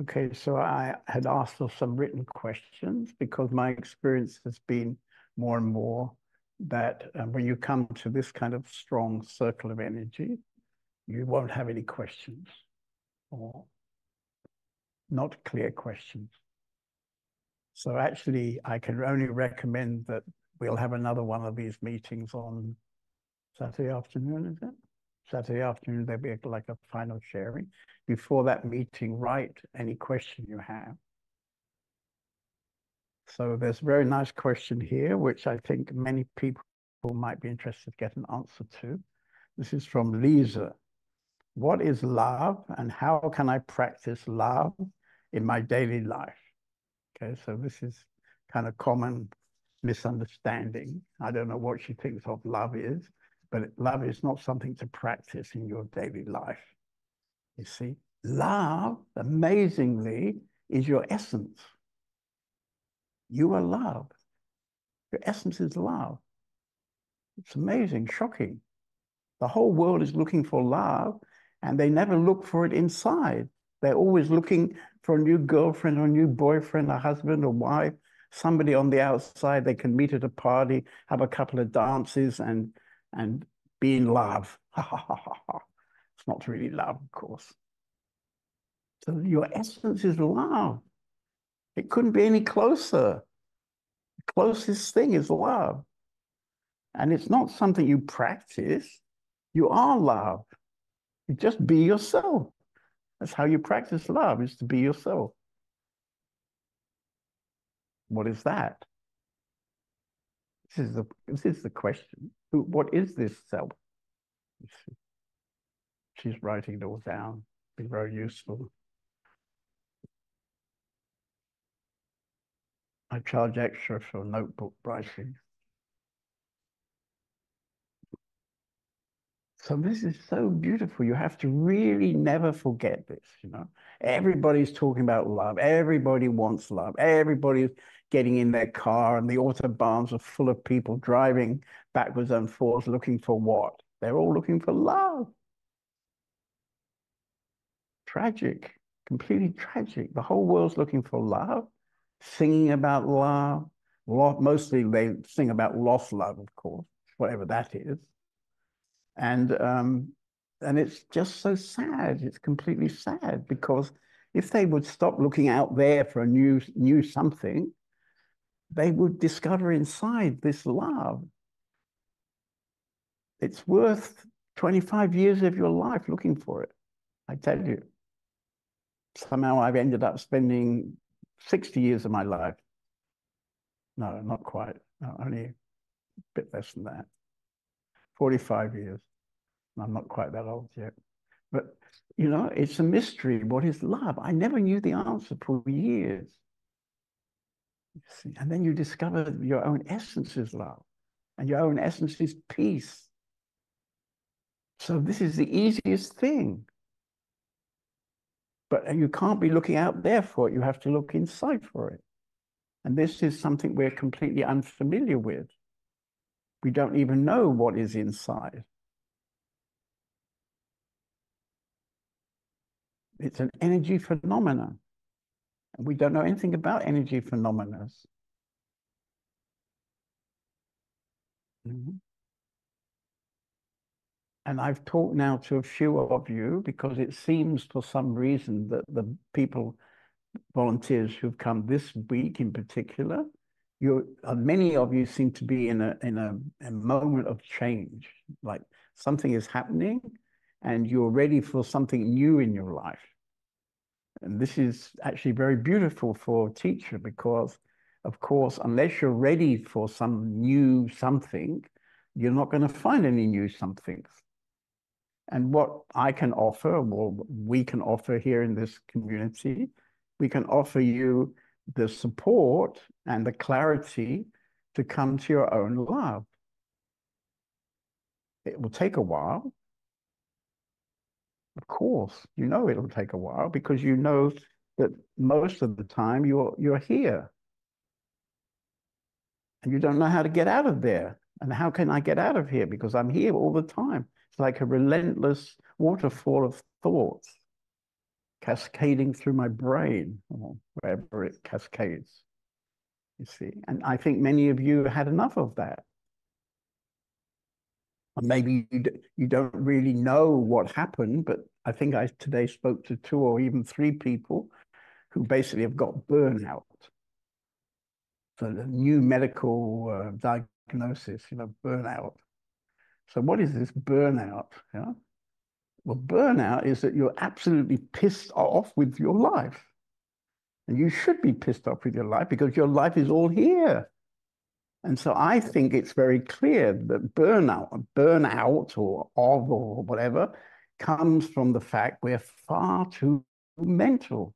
Okay, so I had asked for some written questions because my experience has been more and more that um, when you come to this kind of strong circle of energy, you won't have any questions or not clear questions. So actually, I can only recommend that we'll have another one of these meetings on Saturday afternoon, is it? Saturday afternoon, there'll be like a final sharing. Before that meeting, write any question you have. So there's a very nice question here, which I think many people might be interested to get an answer to. This is from Lisa. What is love and how can I practice love in my daily life? Okay, so this is kind of common misunderstanding. I don't know what she thinks of love is, but love is not something to practice in your daily life. You see, love, amazingly, is your essence. You are love. Your essence is love. It's amazing, shocking. The whole world is looking for love, and they never look for it inside. They're always looking for a new girlfriend or a new boyfriend, a husband or wife, somebody on the outside they can meet at a party, have a couple of dances, and and be in love. it's not really love, of course. So your essence is love. It couldn't be any closer. The closest thing is love. And it's not something you practice. You are love. You just be yourself. That's how you practice love, is to be yourself. What is that? This is the this is the question. What is this self? She's writing it all down. Be very useful. I charge extra for notebook writing. So this is so beautiful. You have to really never forget this, you know. Everybody's talking about love. Everybody wants love. Everybody's getting in their car and the autobahns are full of people driving backwards and forwards looking for what? They're all looking for love. Tragic, completely tragic. The whole world's looking for love singing about love. Mostly they sing about lost love, of course, whatever that is. And um, and it's just so sad. It's completely sad because if they would stop looking out there for a new new something, they would discover inside this love. It's worth 25 years of your life looking for it. I tell you. Somehow I've ended up spending 60 years of my life. No, not quite. No, only a bit less than that. 45 years. I'm not quite that old yet. But, you know, it's a mystery. What is love? I never knew the answer for years. And then you discover your own essence is love, and your own essence is peace. So this is the easiest thing. But you can't be looking out there for it. You have to look inside for it. And this is something we're completely unfamiliar with. We don't even know what is inside. It's an energy phenomenon. And we don't know anything about energy phenomena. Mm -hmm. And I've talked now to a few of you because it seems for some reason that the people, volunteers who've come this week in particular, you uh, many of you seem to be in a in a, a moment of change, like something is happening and you're ready for something new in your life. And this is actually very beautiful for a teacher because, of course, unless you're ready for some new something, you're not going to find any new somethings. And what I can offer, or we can offer here in this community, we can offer you the support and the clarity to come to your own love. It will take a while. Of course, you know it'll take a while because you know that most of the time you're you're here. And you don't know how to get out of there. And how can I get out of here? Because I'm here all the time. It's like a relentless waterfall of thoughts. cascading through my brain or wherever it cascades. You see, and I think many of you had enough of that. Maybe you, you don't really know what happened, but I think I today spoke to two or even three people who basically have got burnout. So the new medical uh, diagnosis, you know, burnout. So what is this burnout? Yeah. Well, burnout is that you're absolutely pissed off with your life. And you should be pissed off with your life because your life is all here. And so I think it's very clear that burnout, burnout or of or whatever, comes from the fact we're far too mental.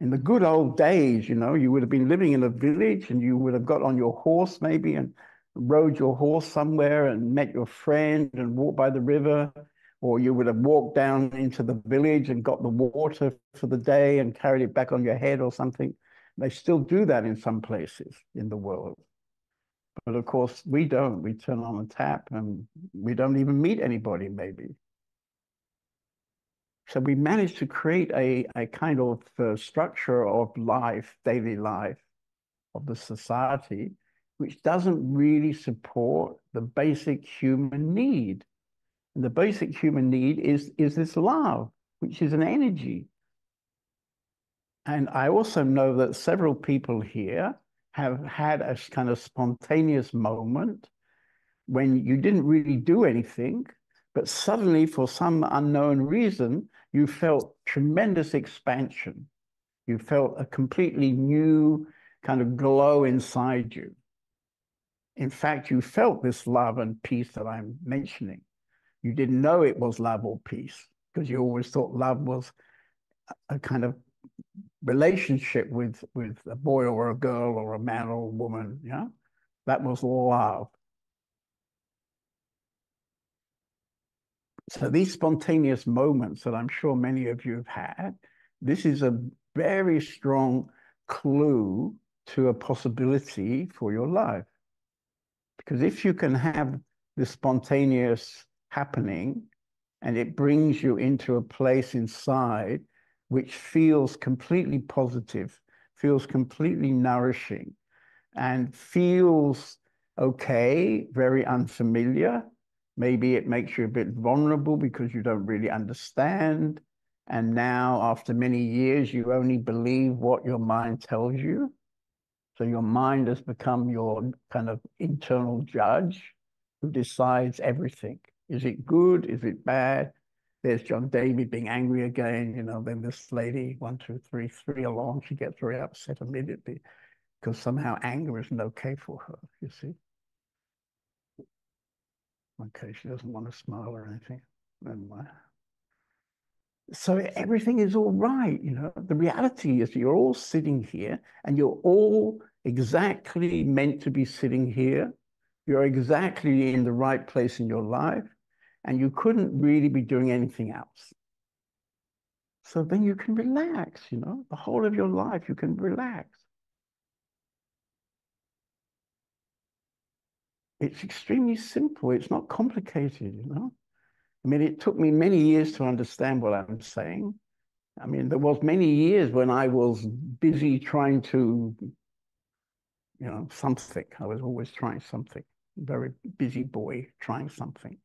In the good old days, you know, you would have been living in a village and you would have got on your horse maybe and rode your horse somewhere and met your friend and walked by the river or you would have walked down into the village and got the water for the day and carried it back on your head or something. They still do that in some places in the world. But of course, we don't. We turn on the tap and we don't even meet anybody, maybe. So we managed to create a, a kind of uh, structure of life, daily life, of the society, which doesn't really support the basic human need and the basic human need is, is this love, which is an energy. And I also know that several people here have had a kind of spontaneous moment when you didn't really do anything, but suddenly, for some unknown reason, you felt tremendous expansion. You felt a completely new kind of glow inside you. In fact, you felt this love and peace that I'm mentioning. You didn't know it was love or peace because you always thought love was a kind of relationship with with a boy or a girl or a man or a woman. Yeah, that was love. So these spontaneous moments that I'm sure many of you have had, this is a very strong clue to a possibility for your life. Because if you can have the spontaneous happening and it brings you into a place inside which feels completely positive, feels completely nourishing, and feels okay, very unfamiliar. Maybe it makes you a bit vulnerable because you don't really understand. And now, after many years, you only believe what your mind tells you. So your mind has become your kind of internal judge who decides everything. Is it good? Is it bad? There's John David being angry again. You know, then this lady, one, two, three, three along, she gets very upset immediately because somehow anger isn't okay for her, you see. Okay, she doesn't want to smile or anything. Never So everything is all right, you know. The reality is you're all sitting here and you're all exactly meant to be sitting here. You're exactly in the right place in your life and you couldn't really be doing anything else. So then you can relax, you know, the whole of your life, you can relax. It's extremely simple. It's not complicated, you know. I mean, it took me many years to understand what I'm saying. I mean, there was many years when I was busy trying to, you know, something. I was always trying something. Very busy boy trying something.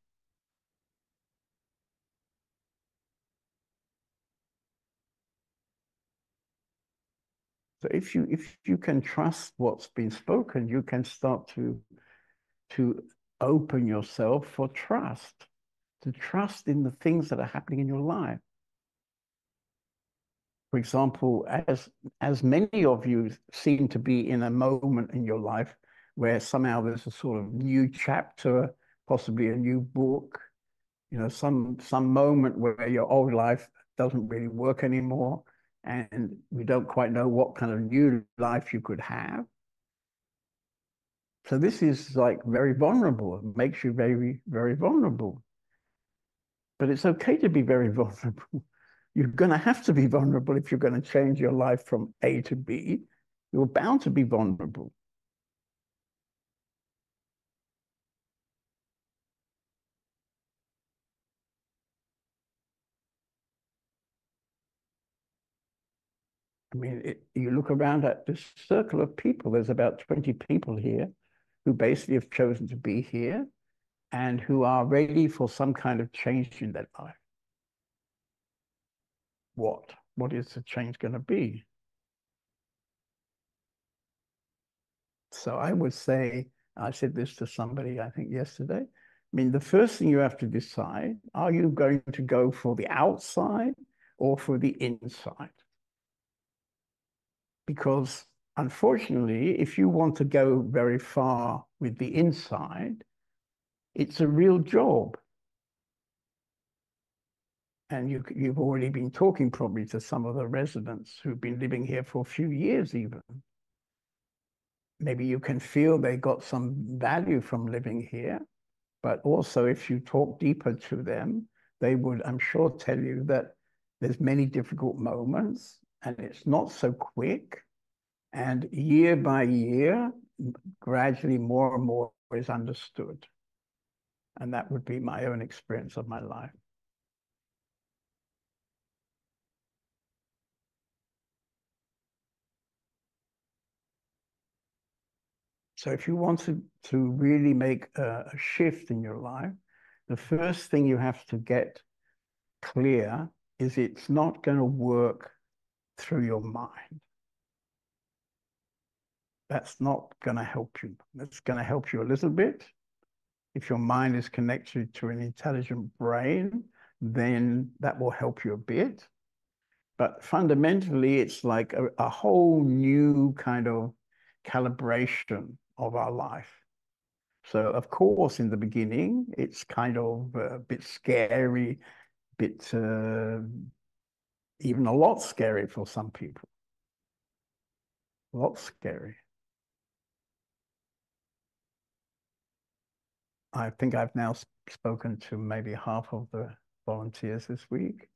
If you if you can trust what's been spoken, you can start to to open yourself for trust, to trust in the things that are happening in your life. For example, as as many of you seem to be in a moment in your life where somehow there's a sort of new chapter, possibly a new book, you know, some some moment where your old life doesn't really work anymore and we don't quite know what kind of new life you could have. So this is like very vulnerable. It makes you very, very vulnerable. But it's okay to be very vulnerable. You're going to have to be vulnerable if you're going to change your life from A to B. You're bound to be vulnerable. I mean, it, you look around at this circle of people, there's about 20 people here who basically have chosen to be here and who are ready for some kind of change in their life. What? What is the change going to be? So I would say, I said this to somebody, I think yesterday. I mean, the first thing you have to decide, are you going to go for the outside or for the inside? Because unfortunately, if you want to go very far with the inside, it's a real job. And you, you've already been talking probably to some of the residents who've been living here for a few years even. Maybe you can feel they got some value from living here, but also if you talk deeper to them, they would, I'm sure, tell you that there's many difficult moments and it's not so quick. And year by year, gradually more and more is understood. And that would be my own experience of my life. So if you want to, to really make a, a shift in your life, the first thing you have to get clear is it's not going to work through your mind. That's not going to help you. That's going to help you a little bit. If your mind is connected to an intelligent brain, then that will help you a bit. But fundamentally, it's like a, a whole new kind of calibration of our life. So, of course, in the beginning, it's kind of a bit scary, bit uh, even a lot scary for some people. A lot scary. I think I've now spoken to maybe half of the volunteers this week.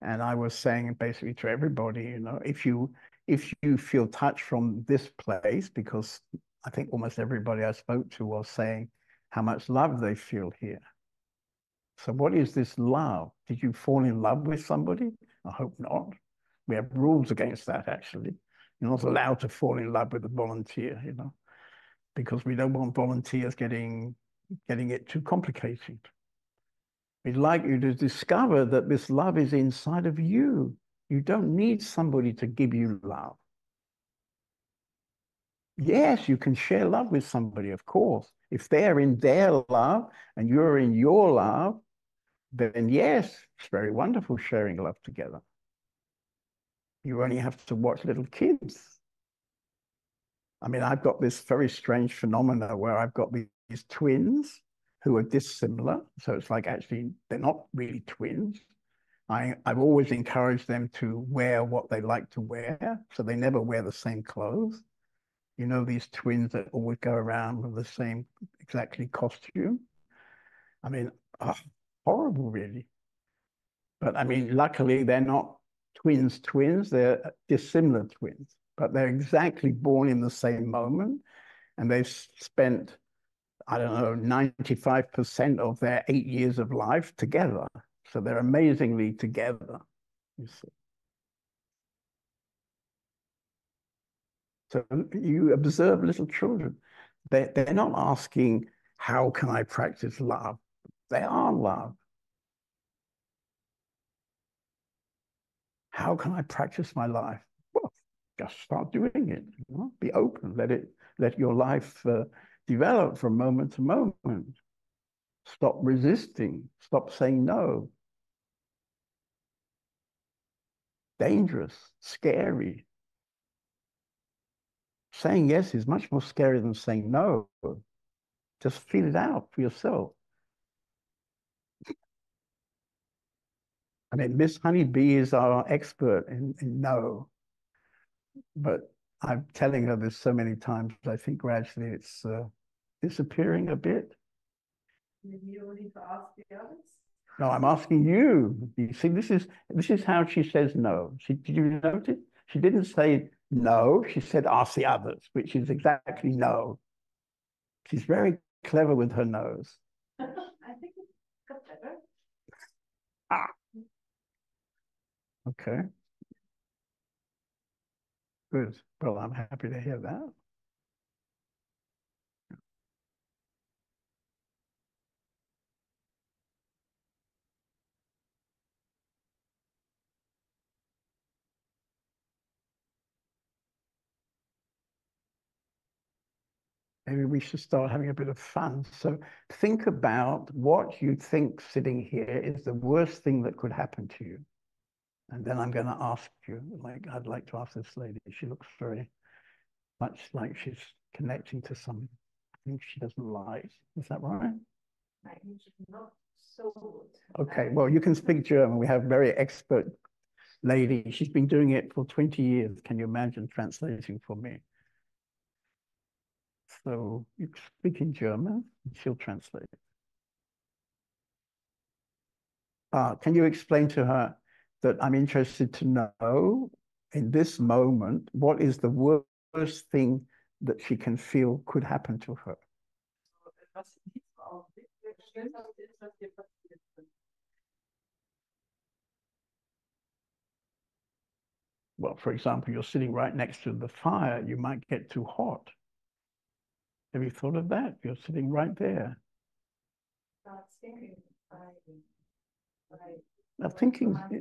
And I was saying basically to everybody, you know, if you if you feel touched from this place, because I think almost everybody I spoke to was saying how much love they feel here. So what is this love? Did you fall in love with somebody? I hope not. We have rules against that, actually. You're not allowed to fall in love with a volunteer, you know, because we don't want volunteers getting, getting it too complicated. We'd like you to discover that this love is inside of you. You don't need somebody to give you love. Yes, you can share love with somebody, of course. If they're in their love and you're in your love, then yes, it's very wonderful sharing love together. You only have to watch little kids. I mean, I've got this very strange phenomena where I've got these twins who are dissimilar. So it's like actually they're not really twins. I, I've always encouraged them to wear what they like to wear. So they never wear the same clothes. You know, these twins that always go around with the same exactly costume. I mean, oh, horrible, really. But I hmm. mean, luckily they're not twins, twins, they're dissimilar twins, but they're exactly born in the same moment. And they've spent, I don't know, 95% of their eight years of life together. So they're amazingly together, you see. So um, you observe little children. They, they're not asking, how can I practice love? They are love. How can I practice my life? Well, just start doing it. You know? Be open. Let it. Let your life uh, develop from moment to moment. Stop resisting. Stop saying no. Dangerous, scary. Saying yes is much more scary than saying no. Just feel it out for yourself. I mean, Miss Honeybee is our expert in, in no, but I'm telling her this so many times. I think gradually it's uh, disappearing a bit. Maybe you don't need to ask the others. No, I'm asking you. You see, this is this is how she says no. She did you notice? She didn't say no. She said ask the others, which is exactly no. She's very clever with her nose. I think it got better. Ah. Okay. Good. Well, I'm happy to hear that. maybe we should start having a bit of fun. So think about what you think sitting here is the worst thing that could happen to you. And then I'm going to ask you, like, I'd like to ask this lady. She looks very much like she's connecting to some things she doesn't like. Is that right? Not so Okay, well, you can speak German. We have very expert lady. She's been doing it for 20 years. Can you imagine translating for me? So you speak in German, she'll translate. Uh, can you explain to her that I'm interested to know in this moment, what is the worst thing that she can feel could happen to her? Well, for example, you're sitting right next to the fire, you might get too hot. Have you thought of that? You're sitting right there. Now, thinking, eh,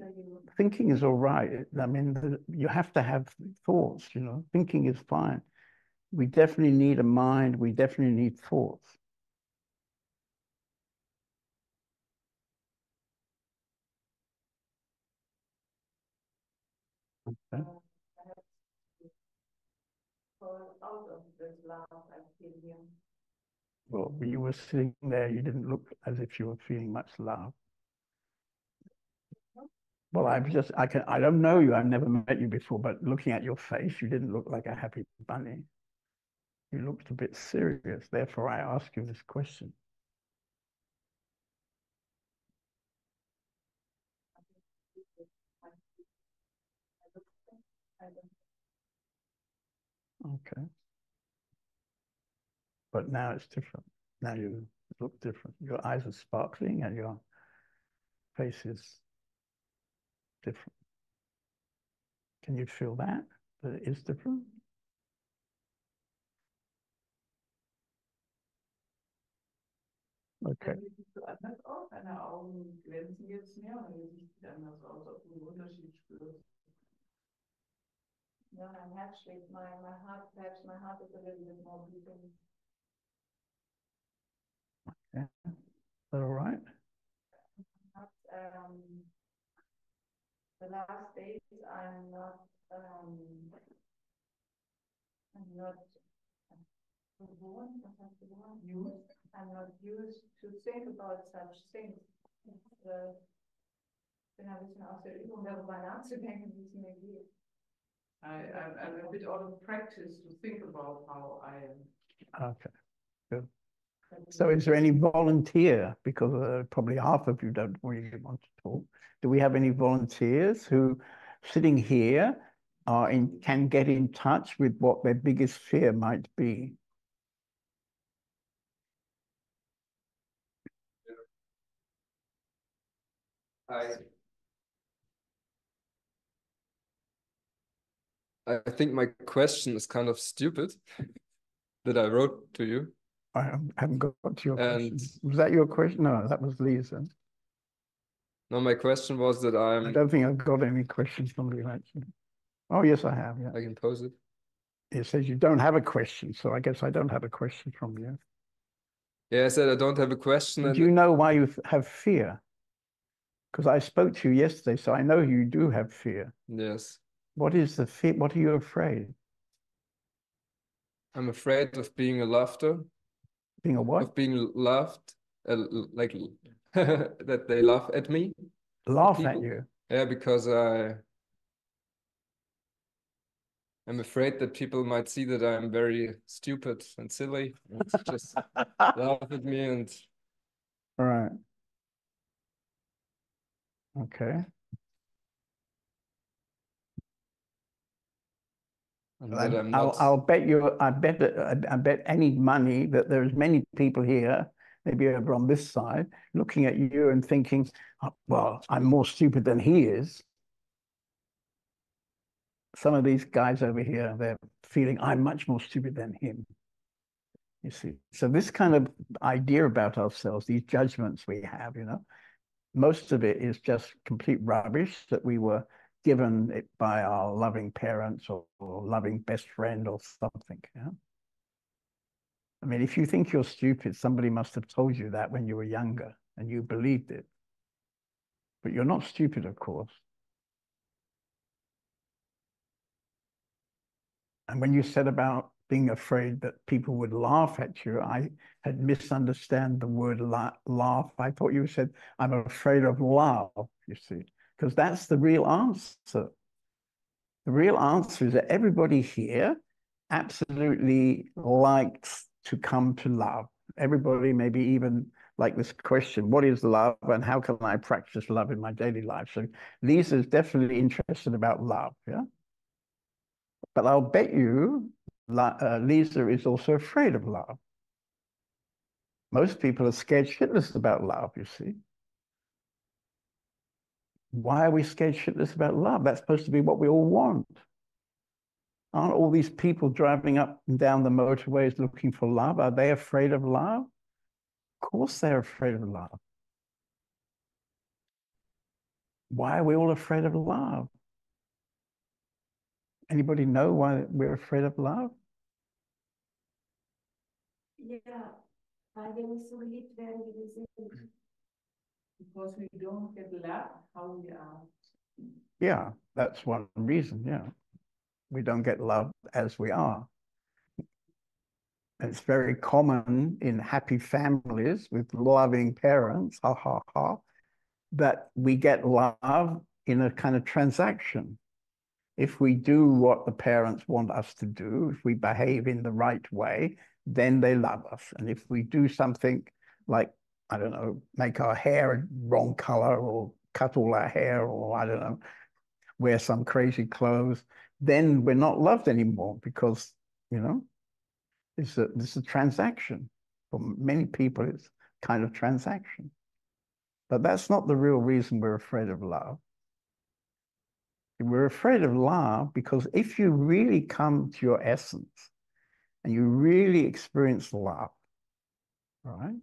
thinking is all right. I mean, the, you have to have thoughts, you know, thinking is fine. We definitely need a mind. We definitely need thoughts. Okay out of this love and feeling. Well, you were sitting there, you didn't look as if you were feeling much love. Well, I've just, I can, I don't know you. I've never met you before, but looking at your face, you didn't look like a happy bunny. You looked a bit serious. Therefore, I ask you this question. Okay. But now it's different. Now you look different. Your eyes are sparkling and your face is different. Can you feel that? That it is different? Okay. Yeah, my head shakes, my, my heart, perhaps my heart is a little bit more beating. Yeah. Is that all right? um, the last days I'm not um, I'm not used. I'm not used to think about such things. Äh, bin ein bisschen aus der Übung darüber nachzudenken, wie es mir geht. I, I, I'm a bit out of practice to think about how I am. Okay, good. So is there any volunteer, because uh, probably half of you don't really want to talk. Do we have any volunteers who sitting here are in, can get in touch with what their biggest fear might be? I I think my question is kind of stupid that I wrote to you. I haven't got to your and question. Was that your question? No, that was Lisa. No, my question was that I'm. I don't think I've got any questions from you actually. Oh, yes, I have. Yeah. I can pose it. It says you don't have a question, so I guess I don't have a question from you. Yeah, I said I don't have a question. Do you know why you have fear? Because I spoke to you yesterday, so I know you do have fear. Yes. What is the fear? What are you afraid? I'm afraid of being a laughter. Being a what? Of being loved, uh, like that they laugh at me. Laugh at you? Yeah, because I. I'm afraid that people might see that I'm very stupid and silly and just laugh at me and. All right. Okay. I'll, I'll bet you, I bet, I bet any money that there's many people here, maybe over on this side, looking at you and thinking, oh, well, I'm more stupid than he is. some of these guys over here, they're feeling I'm much more stupid than him. You see, so this kind of idea about ourselves, these judgments we have, you know, most of it is just complete rubbish that we were given it by our loving parents or, or loving best friend or something. Yeah. I mean, if you think you're stupid, somebody must have told you that when you were younger and you believed it. But you're not stupid, of course. And when you said about being afraid that people would laugh at you, I had misunderstood the word la laugh. I thought you said, I'm afraid of love, you see, because that's the real answer. The real answer is that everybody here absolutely likes to come to love. Everybody, maybe even like this question, what is love and how can I practice love in my daily life? So Lisa is definitely interested about love, yeah? But I'll bet you uh, Lisa is also afraid of love. Most people are scared shitless about love, you see. Why are we scared shitless about love? That's supposed to be what we all want. Aren't all these people driving up and down the motorways looking for love? Are they afraid of love? Of course they're afraid of love. Why are we all afraid of love? Anybody know why we're afraid of love? Yeah, weil wir nicht so geliebt Because we don't get loved how we are. Yeah, that's one reason. Yeah, we don't get loved as we are. It's very common in happy families with loving parents, ha ha ha, that we get love in a kind of transaction if we do what the parents want us to do, if we behave in the right way, then they love us. And if we do something like, I don't know, make our hair a wrong color or cut all our hair or I don't know, wear some crazy clothes, then we're not loved anymore because, you know, it's a, it's a transaction. For many people, it's kind of transaction. But that's not the real reason we're afraid of love. We're afraid of love because if you really come to your essence and you really experience love, right,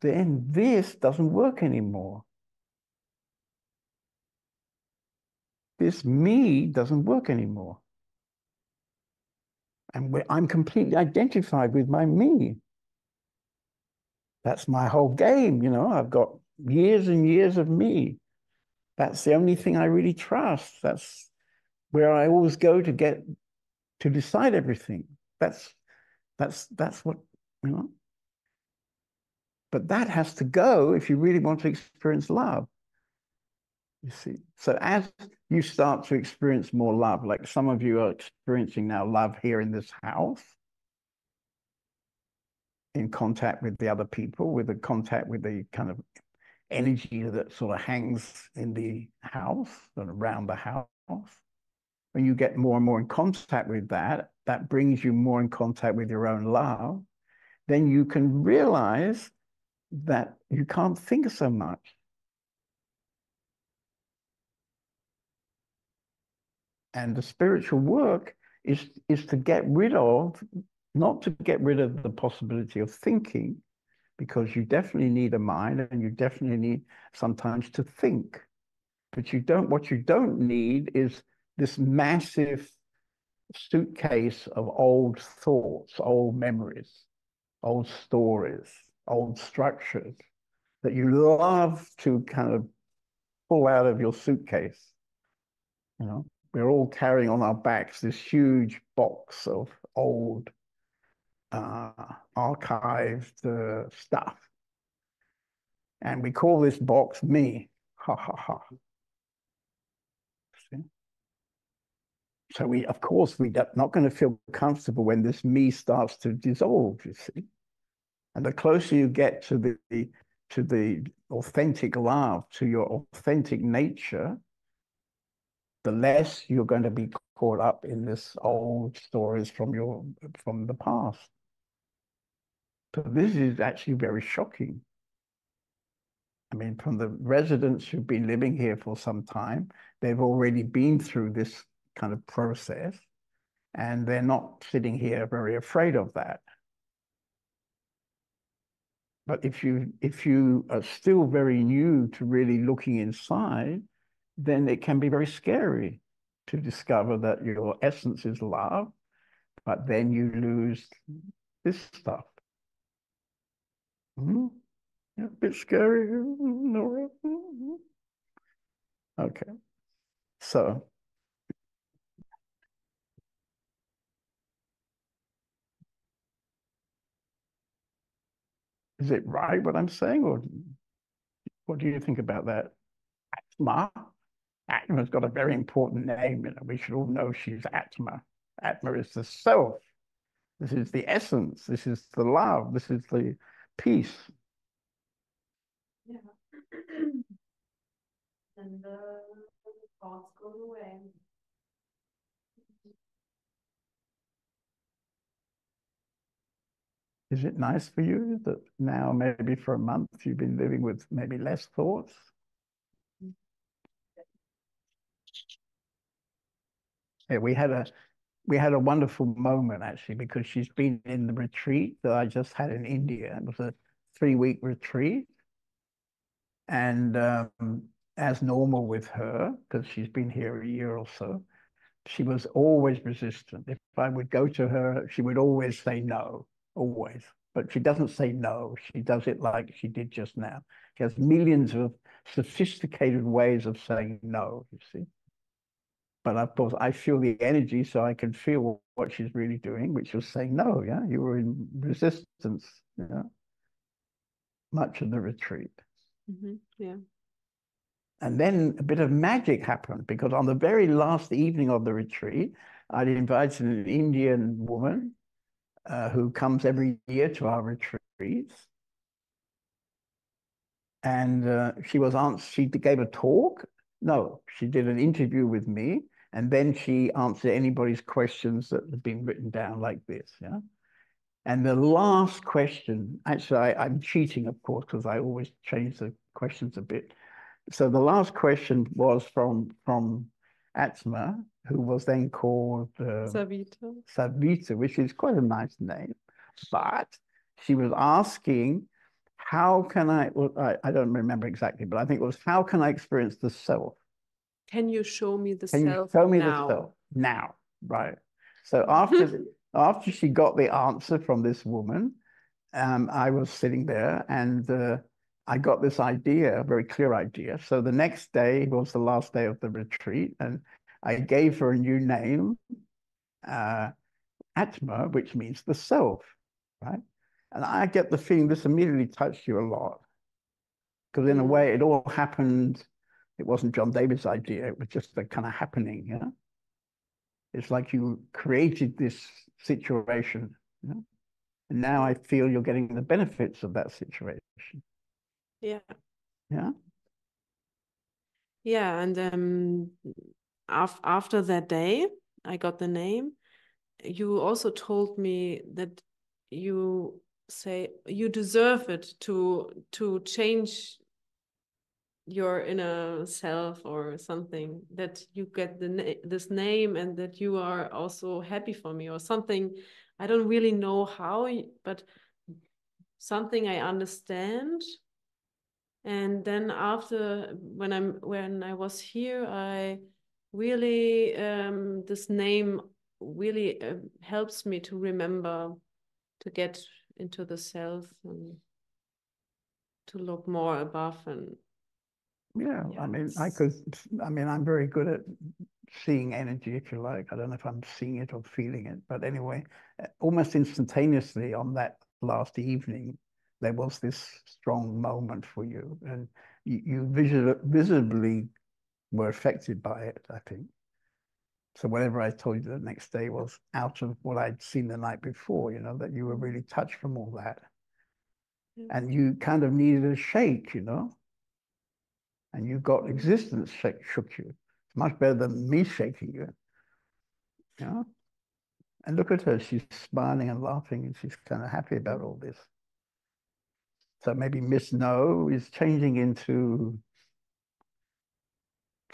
then this doesn't work anymore. This me doesn't work anymore. And I'm completely identified with my me. That's my whole game, you know. I've got years and years of me. That's the only thing I really trust. That's where I always go to get to decide everything. That's that's that's what you know. But that has to go if you really want to experience love. You see, so as you start to experience more love, like some of you are experiencing now love here in this house, in contact with the other people, with the contact with the kind of energy that sort of hangs in the house and around the house. When you get more and more in contact with that, that brings you more in contact with your own love, then you can realize that you can't think so much. And the spiritual work is, is to get rid of, not to get rid of the possibility of thinking, because you definitely need a mind and you definitely need sometimes to think. But you don't, what you don't need is this massive suitcase of old thoughts, old memories, old stories, old structures that you love to kind of pull out of your suitcase. You know, we're all carrying on our backs this huge box of old uh, archived uh, stuff. And we call this box me. Ha ha ha. So we, of course, we're not going to feel comfortable when this me starts to dissolve, you see. And the closer you get to the to the authentic love, to your authentic nature, the less you're going to be caught up in this old stories from your from the past. So this is actually very shocking. I mean, from the residents who've been living here for some time, they've already been through this kind of process, and they're not sitting here very afraid of that. But if you if you are still very new to really looking inside, then it can be very scary to discover that your essence is love, but then you lose this stuff. Mm-hmm. Yeah, a bit scary. Nora. Okay. So is it right what I'm saying, or what do you think about that? Atma. Atma's got a very important name. You know, we should all know she's Atma. Atma is the self. This is the essence. This is the love. This is the peace. Yeah. and the thoughts go away. Is it nice for you that now maybe for a month you've been living with maybe less thoughts? Yeah, we had a we had a wonderful moment actually because she's been in the retreat that I just had in India. It was a three week retreat, and um, as normal with her because she's been here a year or so, she was always resistant. If I would go to her, she would always say no, always. But she doesn't say no. She does it like she did just now. She has millions of sophisticated ways of saying no. You see. But of course, I feel the energy, so I can feel what she's really doing, which was saying, no, yeah, you were in resistance, yeah, much of the retreat. Mm-hmm. Yeah. And then a bit of magic happened because on the very last evening of the retreat, I'd invited an Indian woman uh, who comes every year to our retreats. And uh, she was asked, she gave a talk. No, she did an interview with me and then she answered anybody's questions that had been written down like this. Yeah. And the last question, actually, I, am cheating, of course, because I always change the questions a bit. So the last question was from from Atma, who was then called uh, Savita. Savita, which is quite a nice name. But she was asking, how can I, well, I, I don't remember exactly, but I think it was, how can I experience the self? Can you show me the Can self you show me now? the self now? Right. So after after she got the answer from this woman, um, I was sitting there and uh, I got this idea, a very clear idea. So the next day was the last day of the retreat, and I gave her a new name, uh, Atma, which means the self, right? And I get the feeling this immediately touched you a lot. Because in a Mm. way, it all happened it wasn't John David's idea. It was just the kind of happening. Yeah, it's like you created this situation, you know? and now I feel you're getting the benefits of that situation. Yeah. Yeah. Yeah, and um, af after that day, I got the name. You also told me that you say you deserve it to to change your inner self or something that you get the na this name and that you are also happy for me or something i don't really know how but something i understand and then after when i'm when i was here i really um this name really uh, helps me to remember to get into the self and to look more above and Yeah, I mean, I could, I mean, I'm very good at seeing energy, if you like. I don't know if I'm seeing it or feeling it, but anyway, almost instantaneously on that last evening, there was this strong moment for you, and you, you visual, visibly were affected by it, I think. So whatever I told you the next day was out of what I'd seen the night before, you know, that you were really touched from all that. And you kind of needed a shake, you know and you got existence shake, shook you. It's much better than me shaking you. Yeah. And look at her, she's smiling and laughing and she's kind of happy about all this. So maybe Miss No is changing into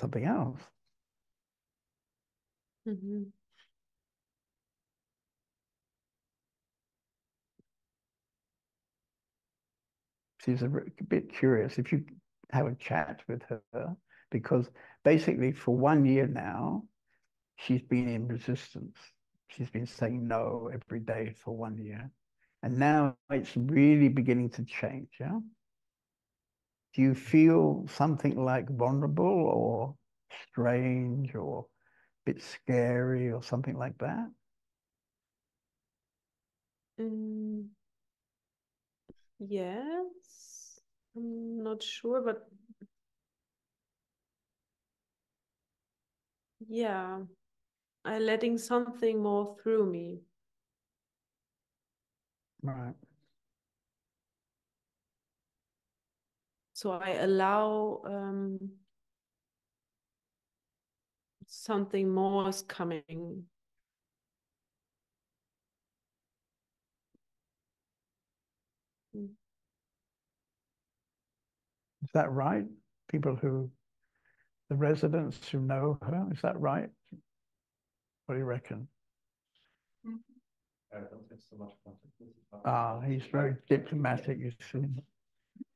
something else. Mhm. She's a a bit curious if you have a chat with her, because basically for one year now, she's been in resistance. She's been saying no every day for one year. And now it's really beginning to change, yeah? Do you feel something like vulnerable or strange or a bit scary or something like that? Mm, yes, I'm not sure, but yeah, I'm letting something more through me. Right. So I allow um, something more is coming. Mm. Is that right? People who, the residents who know her, is that right? What do you reckon? I don't have so much contact. Ah, he's very diplomatic, you see.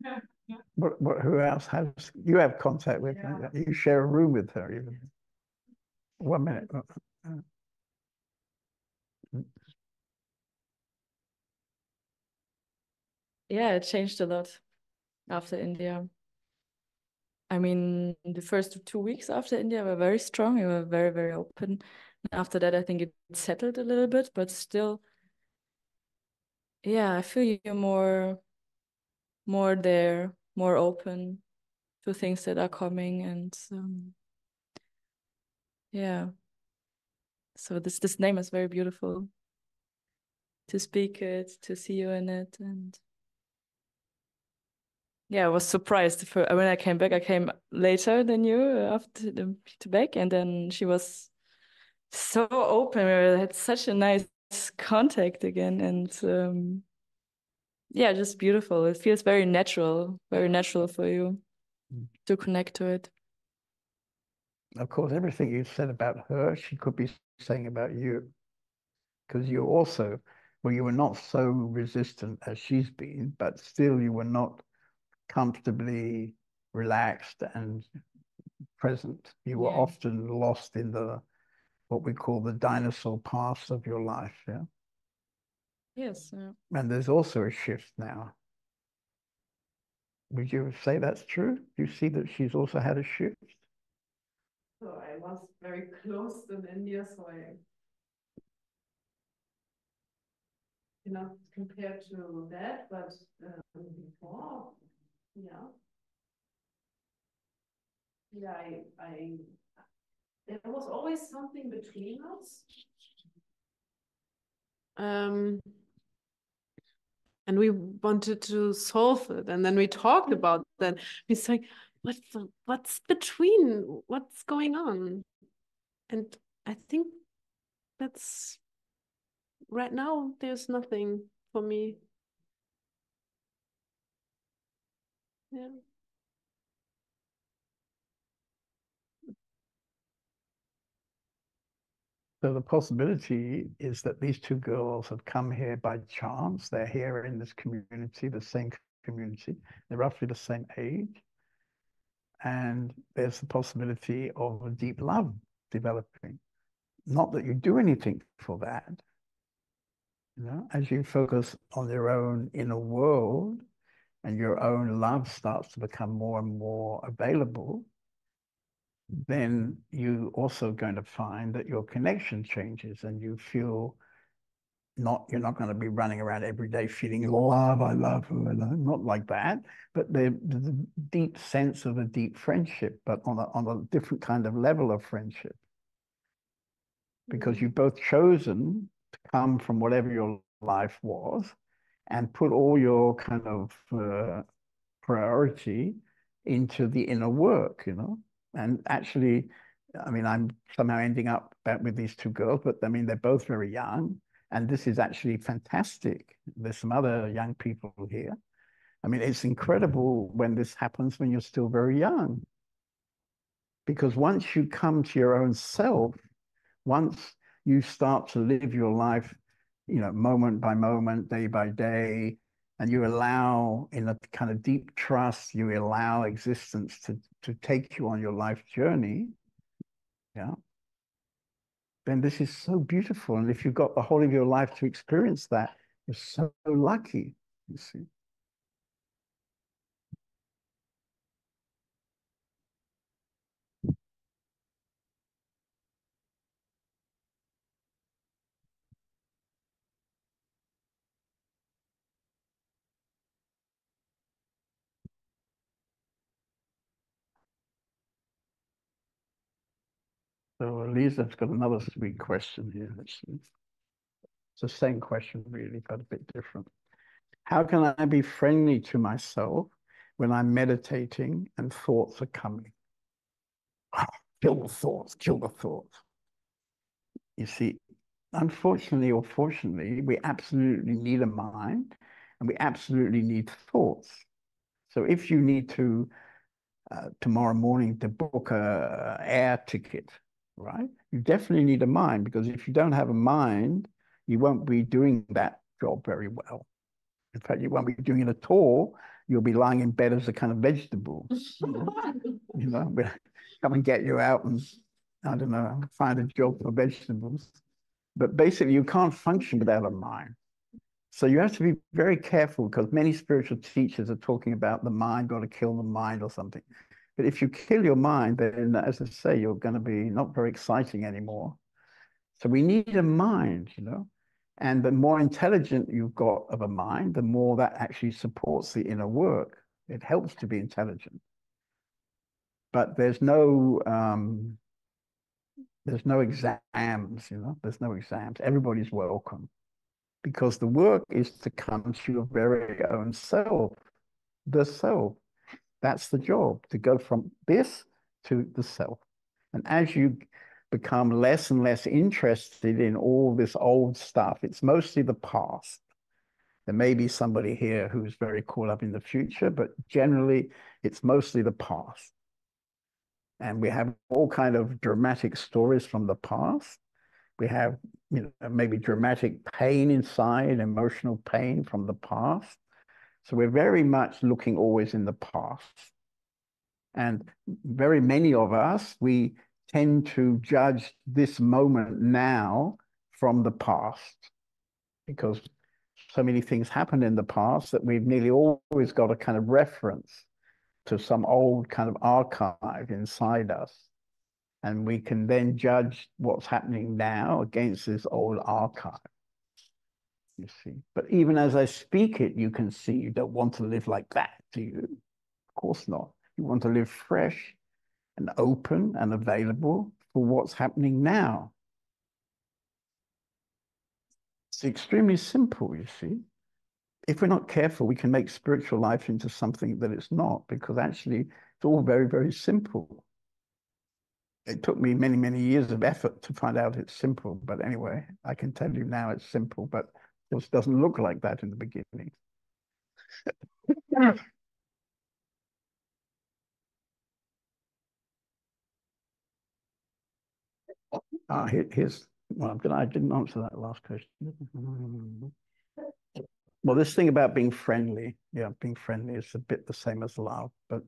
What, what, who else has, you have contact with her, you share a room with her even. One minute. uh, Yeah, it changed a lot after India. I mean, the first two weeks after India were very strong. We were very, very open. After that, I think it settled a little bit, but still, yeah, I feel you're more, more there, more open to things that are coming, and um, yeah. So this this name is very beautiful. To speak it, to see you in it, and yeah, I was surprised for when I came back. I came later than you uh, after the to back, and then she was so open. We had such a nice contact again, and um, yeah, just beautiful. It feels very natural, very natural for you to connect to it. Of course, everything you said about her, she could be saying about you. Because you also, well, you were not so resistant as she's been, but still you were not comfortably relaxed and present. You were Yeah. often lost in the, what we call the dinosaur past of your life, yeah? Yes. yeah. And there's also a shift now. Would you say that's true? Do You see that she's also had a shift? So I was very close in India, so I cannot compare to that, but um, before, yeah. Yeah, I, I, there was always something between us. Um, and we wanted to solve it, and then we talked mm. about that. We said, "What's the, what's between? What's going on?" And I think that's right now. There's nothing for me. Yeah. So the possibility is that these two girls have come here by chance. They're here in this community, the same community. They're roughly the same age. And there's the possibility of a deep love developing. Not that you do anything for that. You know, as you focus on your own inner world and your own love starts to become more and more available, then you're also going to find that your connection changes and you feel not you're not going to be running around every day feeling love i love love, not like that but the, the deep sense of a deep friendship but on a, on a different kind of level of friendship. Because you've both chosen to come from whatever your life was and put all your kind of uh, priority into the inner work you know and actually, I mean, I'm somehow ending up with these two girls, but I mean, they're both very young. And this is actually fantastic. There's some other young people here. I mean, it's incredible when this happens when you're still very young. Because once you come to your own self, once you start to live your life, you know, moment by moment, day by day, and you allow in a kind of deep trust, you allow existence to, to take you on your life journey, yeah, then this is so beautiful. And if you've got the whole of your life to experience that, you're so lucky, you see. So Lisa's got another sweet question here. It's the same question, really, but a bit different. How can I be friendly to myself when I'm meditating and thoughts are coming? kill the thoughts, kill the thoughts. You see, unfortunately or fortunately, we absolutely need a mind and we absolutely need thoughts. So if you need to, uh, tomorrow morning, to book a air ticket right? You definitely need a mind because if you don't have a mind, you won't be doing that job very well. In fact, you won't be doing it at all. You'll be lying in bed as a kind of vegetable. you know, we'll come and get you out and I don't know, find a job for vegetables. But basically, you can't function without a mind. So you have to be very careful because many spiritual teachers are talking about the mind, got to kill the mind or something. But if you kill your mind, then as I say, you're going to be not very exciting anymore. So we need a mind, you know. And the more intelligent you've got of a mind, the more that actually supports the inner work. It helps to be intelligent. But there's no um, there's no exams, you know, there's no exams. Everybody's welcome. Because the work is to come to your very own self, the self. That's the job, to go from this to the self. And as you become less and less interested in all this old stuff, it's mostly the past. There may be somebody here who's very caught up in the future, but generally it's mostly the past. And we have all kind of dramatic stories from the past. We have, you know, maybe dramatic pain inside, emotional pain from the past. So we're very much looking always in the past. And very many of us, we tend to judge this moment now from the past because so many things happened in the past that we've nearly always got a kind of reference to some old kind of archive inside us. And we can then judge what's happening now against this old archive you see. But even as I speak it, you can see you don't want to live like that, do you? Of course not. You want to live fresh and open and available for what's happening now. It's extremely simple, you see. If we're not careful, we can make spiritual life into something that it's not, because actually it's all very, very simple. It took me many, many years of effort to find out it's simple. But anyway, I can tell you now it's simple. But course, it doesn't look like that in the beginning. Ah, here, here's well, I'm gonna, I didn't answer that last question. Well, this thing about being friendly, yeah, being friendly is a bit the same as love, but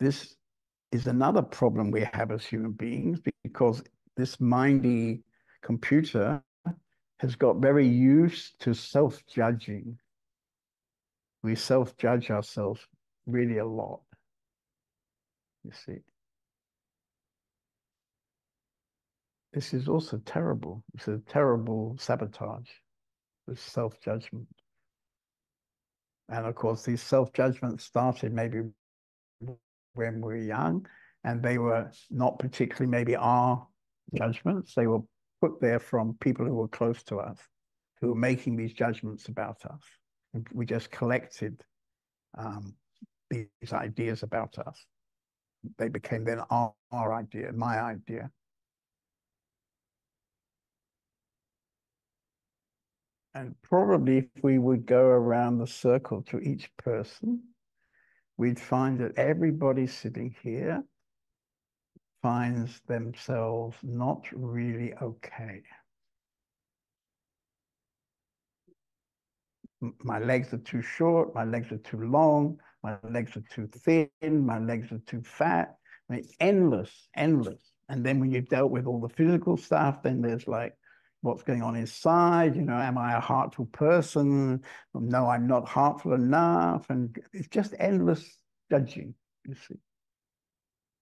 this is another problem we have as human beings because this mindy computer has got very used to self-judging. We self-judge ourselves really a lot, you see. This is also terrible. It's a terrible sabotage, this self-judgment. And of course, these self-judgments started maybe when we were young, and they were not particularly maybe our judgments. They were put there from people who were close to us, who were making these judgments about us. And we just collected um, these ideas about us. They became then our, our idea, my idea. And probably if we would go around the circle to each person, we'd find that everybody sitting here finds themselves not really okay. My legs are too short, my legs are too long, my legs are too thin, my legs are too fat. I mean, endless, endless. And then when you've dealt with all the physical stuff, then there's like, what's going on inside? You know, am I a heartful person? No, I'm not heartful enough. And it's just endless judging, you see.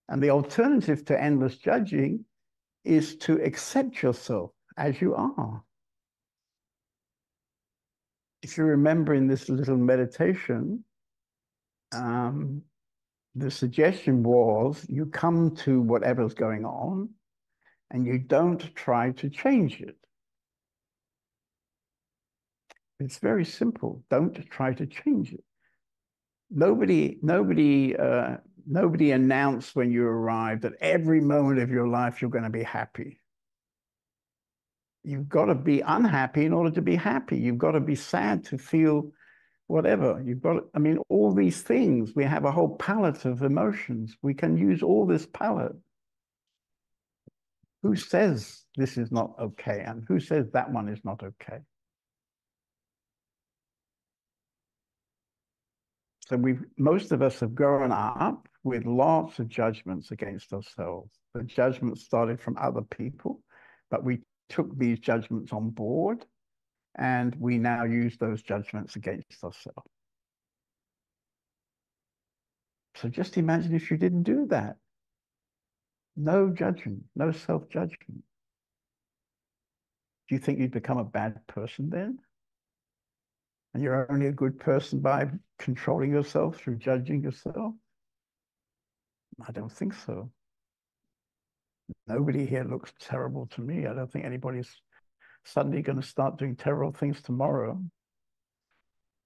And the alternative to endless judging is to accept yourself as you are. If you remember in this little meditation, um, the suggestion was you come to whatever's going on and you don't try to change it. It's very simple. Don't try to change it. Nobody, nobody uh, Nobody announced when you arrived that every moment of your life you're going to be happy. You've got to be unhappy in order to be happy. You've got to be sad to feel whatever. You've got, I mean, all these things. We have a whole palette of emotions. We can use all this palette. Who says this is not okay? And who says that one is not okay? So we've most of us have grown up with lots of judgments against ourselves. The judgments started from other people, but we took these judgments on board and we now use those judgments against ourselves. So just imagine if you didn't do that. No judgment, no self-judgment. Do you think you'd become a bad person then? And you're only a good person by controlling yourself through judging yourself? I don't think so. Nobody here looks terrible to me. I don't think anybody's suddenly going to start doing terrible things tomorrow.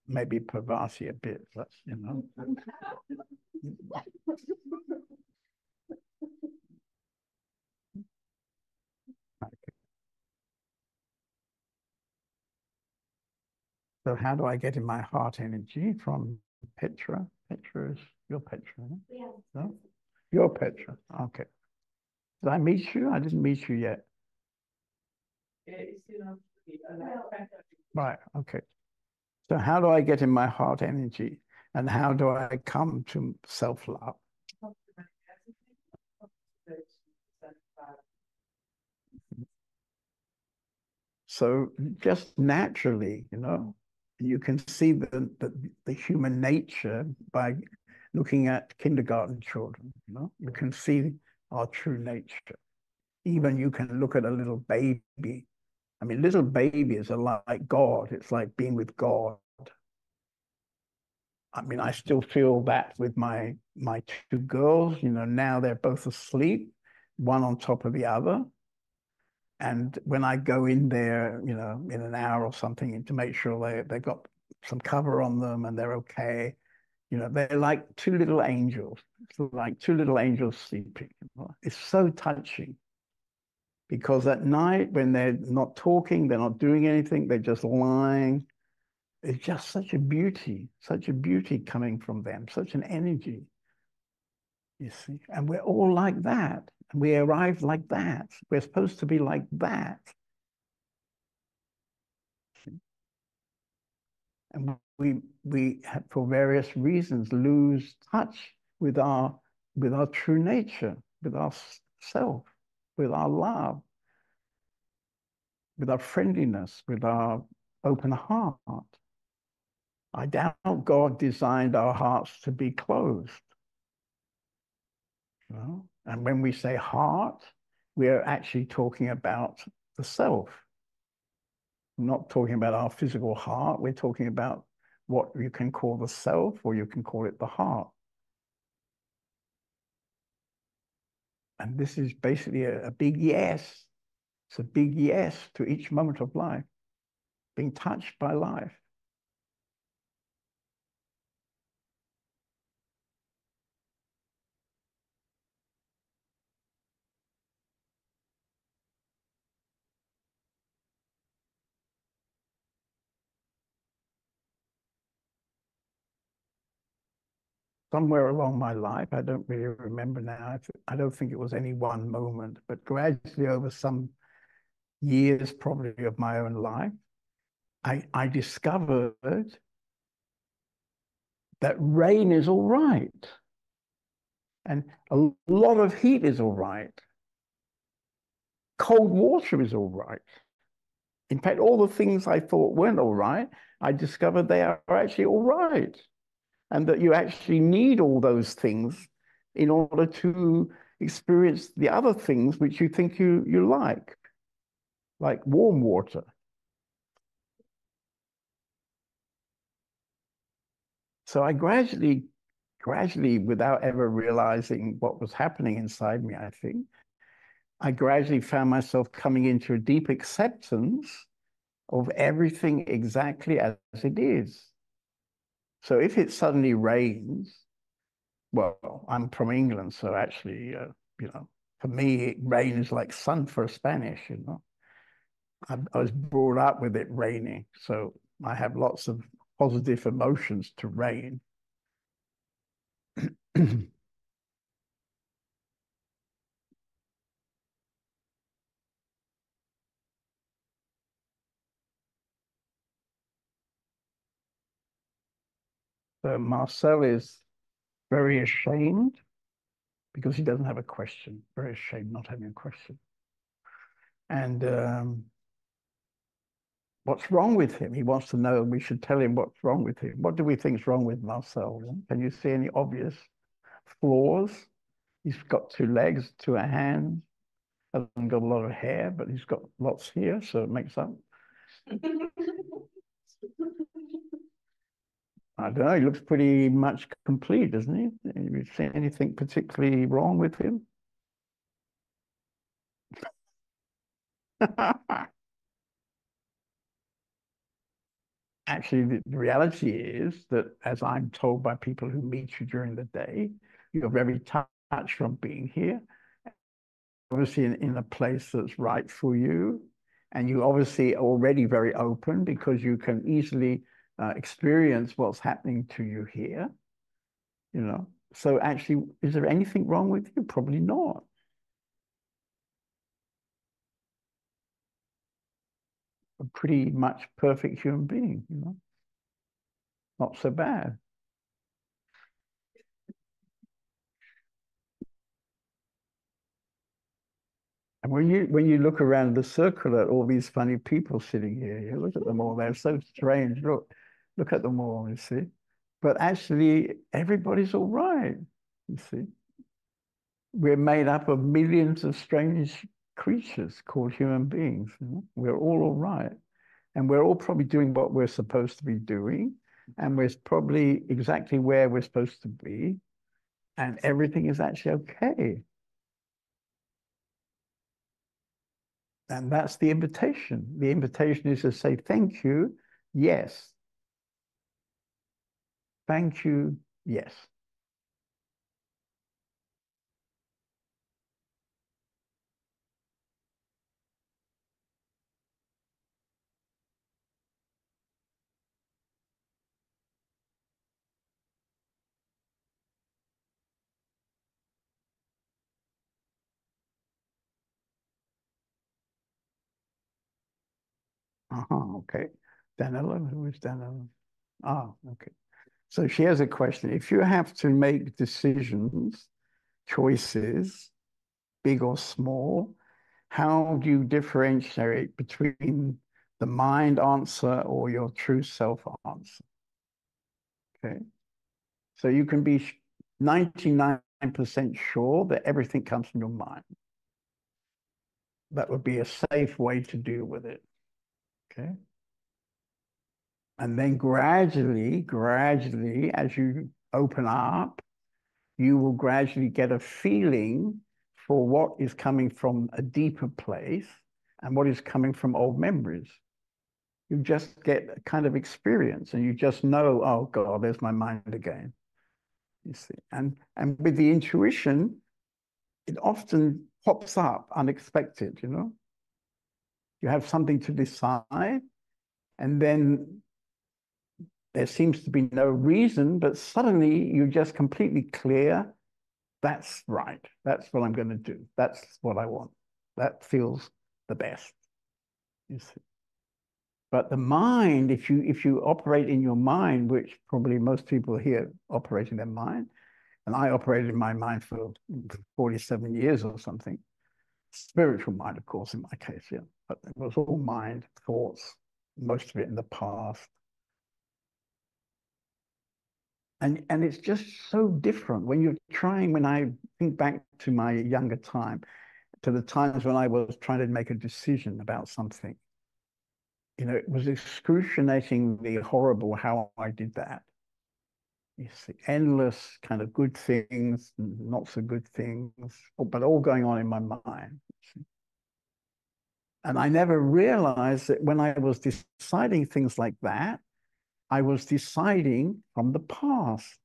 Maybe Parvati a bit, but you know. So how do I get in my heart energy from Petra? Petra is your Petra, no? Yeah. No? Your Petra. Okay. Did I meet you? I didn't meet you yet. Right. Okay. So how do I get in my heart energy? And how do I come to self-love? So just naturally, you know, you can see the, the, the human nature by looking at kindergarten children, you know, you can see our true nature. Even you can look at a little baby. I mean, little babies are like God. It's like being with God. I mean, I still feel that with my my two girls. You know, now they're both asleep, one on top of the other. And when I go in there, you know, in an hour or something to make sure they, they've got some cover on them and they're okay, you know, they're like two little angels, like two little angels sleeping. It's so touching because at night when they're not talking, they're not doing anything, they're just lying. It's just such a beauty, such a beauty coming from them, such an energy. You see, and we're all like that. and We arrive like that. We're supposed to be like that. And we we for various reasons lose touch with our with our true nature, with our self, with our love, with our friendliness, with our open heart. I doubt God designed our hearts to be closed. And when we say heart, we're actually talking about the self. Not talking about our physical heart. We're talking about what you can call the self or you can call it the heart. And this is basically a, a big yes. It's a big yes to each moment of life, being touched by life. Somewhere along my life, I don't really remember now. I don't think it was any one moment, but gradually over some years, probably of my own life, I, I discovered that rain is all right. And a lot of heat is all right. Cold water is all right. In fact, all the things I thought weren't all right, I discovered they are actually all right. And that you actually need all those things in order to experience the other things which you think you, you like, like warm water. So I gradually, gradually, without ever realizing what was happening inside me, I think, I gradually found myself coming into a deep acceptance of everything exactly as it is. So if it suddenly rains, well, I'm from England, so actually, uh, you know, for me, rain is like sun for a Spanish, you know. I, I was brought up with it raining, so I have lots of positive emotions to rain. So Marcel is very ashamed because he doesn't have a question, very ashamed not having a question. And um, what's wrong with him? He wants to know, and we should tell him what's wrong with him. What do we think is wrong with Marcel? Can you see any obvious flaws? He's got two legs, two hands, hasn't got a lot of hair, but he's got lots here, so it makes up. I don't know. He looks pretty much complete, doesn't he? Have you seen anything particularly wrong with him? Actually, the, reality is that, as I'm told by people who meet you during the day, you're very touched from being here, obviously in, in a place that's right for you. And you obviously already very open because you can easily uh, experience what's happening to you here, you know. So actually, is there anything wrong with you? Probably not. A pretty much perfect human being, you know. Not so bad. And when you when you look around the circle at all these funny people sitting here, you look at them all, they're so strange. Look, Look at them all, you see. But actually, everybody's all right, you see. We're made up of millions of strange creatures called human beings. You know? We're all all right. And we're all probably doing what we're supposed to be doing. And we're probably exactly where we're supposed to be. And everything is actually okay. And that's the invitation. The invitation is to say, thank you, yes, Thank you. Yes. Uh-huh, okay. Danilo, who is Danilo? Ah, okay. So she has a question. If you have to make decisions, choices, big or small, how do you differentiate between the mind answer or your true self answer? Okay. So you can be 99% sure that everything comes from your mind. That would be a safe way to deal with it. Okay. And then gradually, gradually, as you open up, you will gradually get a feeling for what is coming from a deeper place and what is coming from old memories. You just get a kind of experience and you just know, oh God, there's my mind again. You see, and and with the intuition, it often pops up unexpected, you know. You have something to decide, and then there seems to be no reason, but suddenly you're just completely clear. That's right. That's what I'm going to do. That's what I want. That feels the best. You see. But the mind, if you if you operate in your mind, which probably most people here operate in their mind, and I operated in my mind for 47 years or something, spiritual mind, of course, in my case, yeah. But it was all mind, thoughts, most of it in the past. And, and it's just so different when you're trying, when I think back to my younger time, to the times when I was trying to make a decision about something. You know, it was excruciatingly horrible how I did that. You see, endless kind of good things, not so good things, but all going on in my mind. And I never realized that when I was deciding things like that, I was deciding from the past.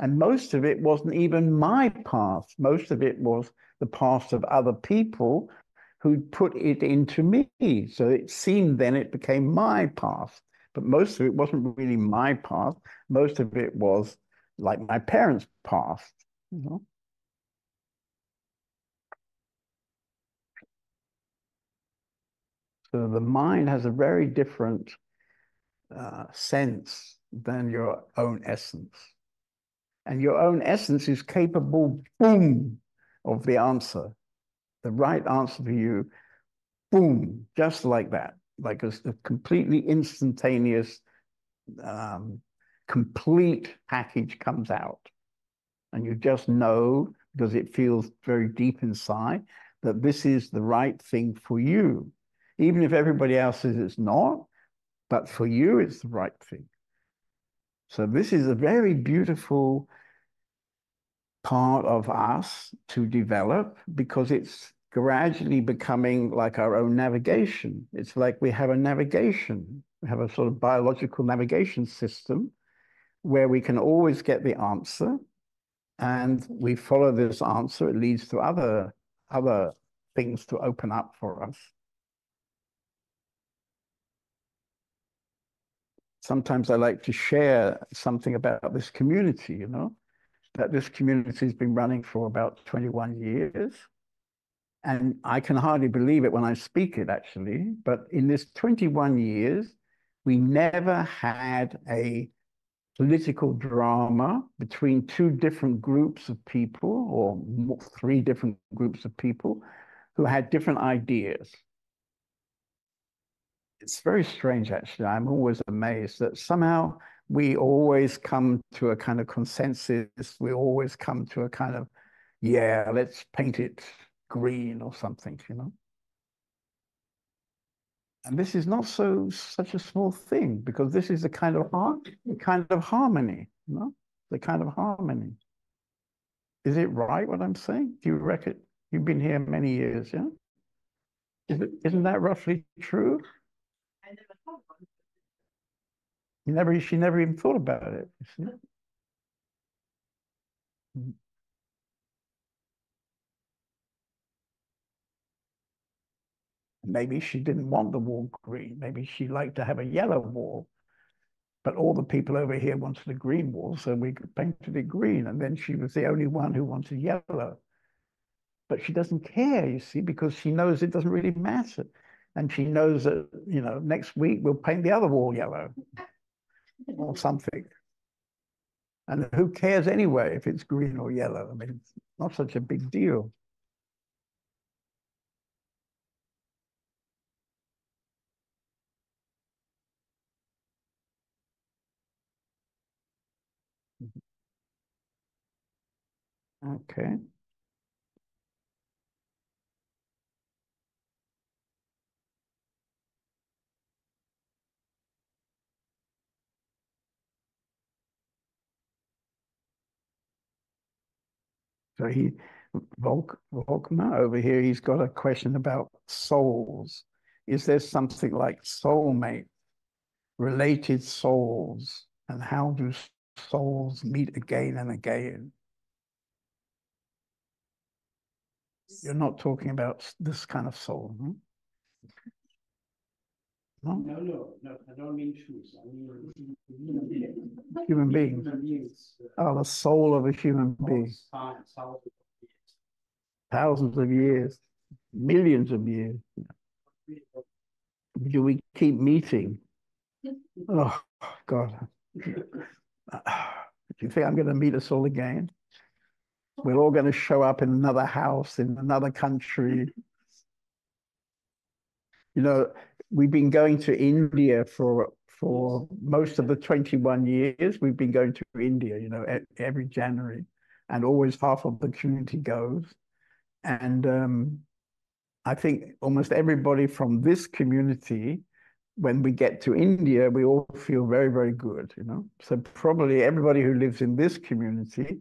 And most of it wasn't even my past. Most of it was the past of other people who put it into me. So it seemed then it became my past. But most of it wasn't really my past. Most of it was like my parents' past, you know. So the mind has a very different uh, sense than your own essence. And your own essence is capable, boom, of the answer, the right answer for you, boom, just like that, like a, a completely instantaneous, um, complete package comes out. And you just know, because it feels very deep inside, that this is the right thing for you. Even if everybody else says it's not, but for you, it's the right thing. So this is a very beautiful part of us to develop because it's gradually becoming like our own navigation. It's like we have a navigation, we have a sort of biological navigation system where we can always get the answer and we follow this answer. It leads to other, other things to open up for us. Sometimes I like to share something about this community, you know, that this community has been running for about 21 years. And I can hardly believe it when I speak it, actually. But in this 21 years, we never had a political drama between two different groups of people or three different groups of people who had different ideas it's very strange, actually. I'm always amazed that somehow we always come to a kind of consensus. We always come to a kind of, yeah, let's paint it green or something, you know. And this is not so such a small thing because this is the kind of kind of harmony, you know, the kind of harmony. Is it right what I'm saying? Do you reckon? You've been here many years, yeah? Is it, isn't that roughly true? You never, she never even thought about it. Mm. Maybe she didn't want the wall green. Maybe she liked to have a yellow wall. But all the people over here wanted a green wall, so we painted it green. And then she was the only one who wanted yellow. But she doesn't care, you see, because she knows it doesn't really matter. And she knows that, you know, next week we'll paint the other wall yellow or something. And who cares anyway if it's green or yellow? I mean, it's not such a big deal. Mm-hmm. Okay. So he, Volk, Volkmar over here, he's got a question about souls. Is there something like soulmate, related souls, and how do souls meet again and again? You're not talking about this kind of soul. Hmm? No? No, no, no, I don't mean shoes, I mean human beings. Human beings. Human beings. uh, Oh, the soul of a human being. thousands, thousands of years. Thousands of years, millions of years. Do we keep meeting? Oh, God. Do you think I'm going to meet us all again? We're all going to show up in another house in another country. You know, we've been going to India for for most of the 21 years. We've been going to India, you know, every January, and always half of the community goes. And um, I think almost everybody from this community, when we get to India, we all feel very, very good, you know. So probably everybody who lives in this community,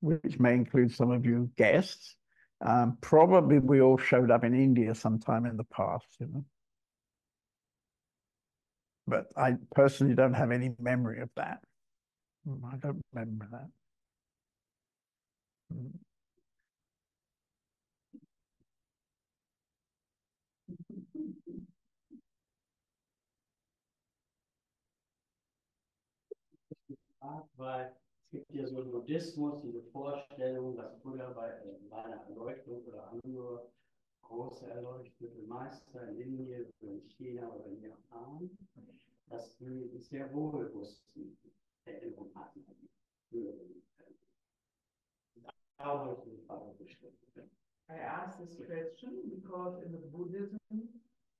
which may include some of you guests, um, probably we all showed up in India sometime in the past, you know. But I personally don't have any memory of that. Mm, I don't remember that. Weil es gibt ja so im Buddhismus diese Vorstellung, dass Buddha bei einer Erleuchtung oder andere große erleuchtete Meister in Indien oder in China oder in Japan, dass sehr Erinnerung hatten. an die. I asked this question because in the Buddhism,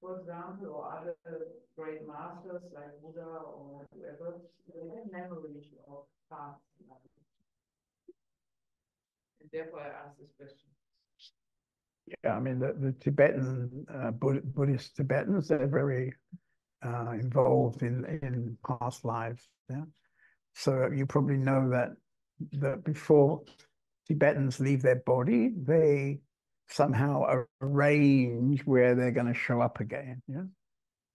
for example, or other great masters like Buddha or whoever, they have memories of past life. And therefore I asked this question. Yeah, I mean, the, the Tibetan, uh, Buddhist Tibetans, they're very uh, involved in, in past lives. Yeah. So you probably know that, that before Tibetans leave their body, they somehow arrange where they're going to show up again. Yeah.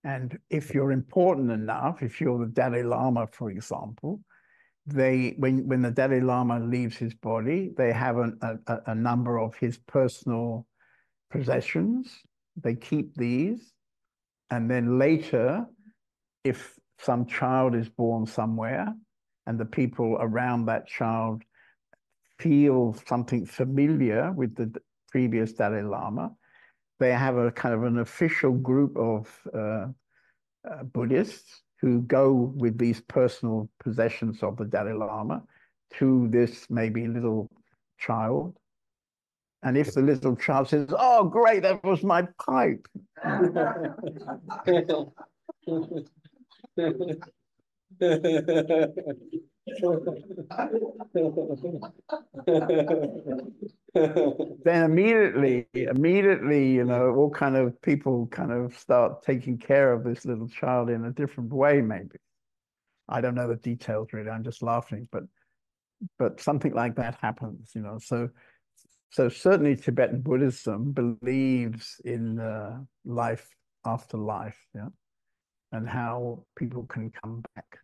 And if you're important enough, if you're the Dalai Lama, for example, they when when the Dalai Lama leaves his body, they have a, a number of his personal possessions. They keep these, and then later, if some child is born somewhere, and the people around that child feel something familiar with the previous Dalai Lama, they have a kind of an official group of uh, uh, Buddhists who go with these personal possessions of the Dalai Lama to this maybe little child. And if the little child says, Oh, great, that was my pipe. then immediately, immediately, you know, all kind of people kind of start taking care of this little child in a different way, maybe. I don't know the details really. I'm just laughing, but but something like that happens, you know. So so certainly Tibetan Buddhism believes in uh, life after life, yeah, and how people can come back.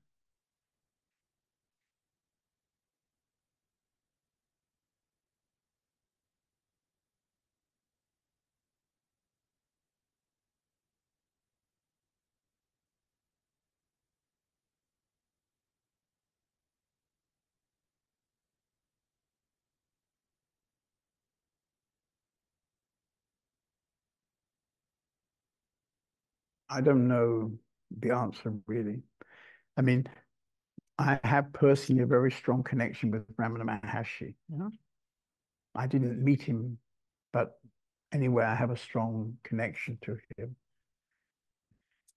I don't know the answer really. I mean, I have personally a very strong connection with Ramana Maharshi. You know? I didn't meet him, but anyway, I have a strong connection to him.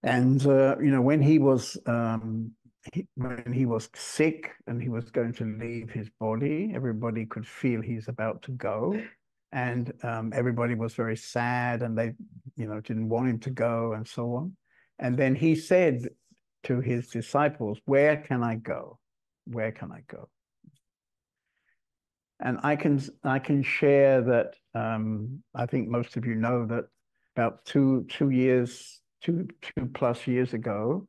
And uh, you know, when he was um, he, when he was sick and he was going to leave his body, everybody could feel he's about to go, and um, everybody was very sad, and they, you know, didn't want him to go, and so on. And then he said to his disciples, "Where can I go? Where can I go?" And I can I can share that um, I think most of you know that about two two years two two plus years ago,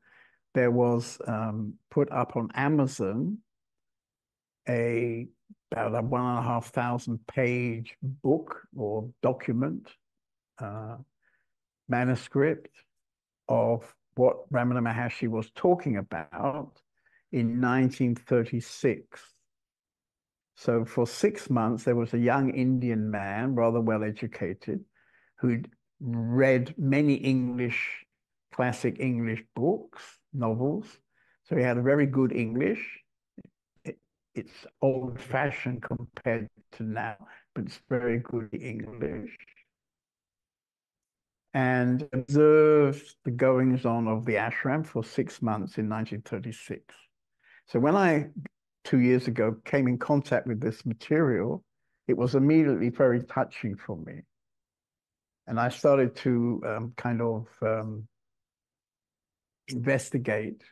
there was um, put up on Amazon a about a one and a half thousand page book or document uh, manuscript of what Ramana Maharshi was talking about in 1936. So for six months, there was a young Indian man, rather well educated, who'd read many English, classic English books, novels. So he had a very good English. It, it's old fashioned compared to now, but it's very good English. And observed the goings on of the ashram for six months in 1936. So when I, two years ago, came in contact with this material, it was immediately very touching for me. And I started to um, kind of um, investigate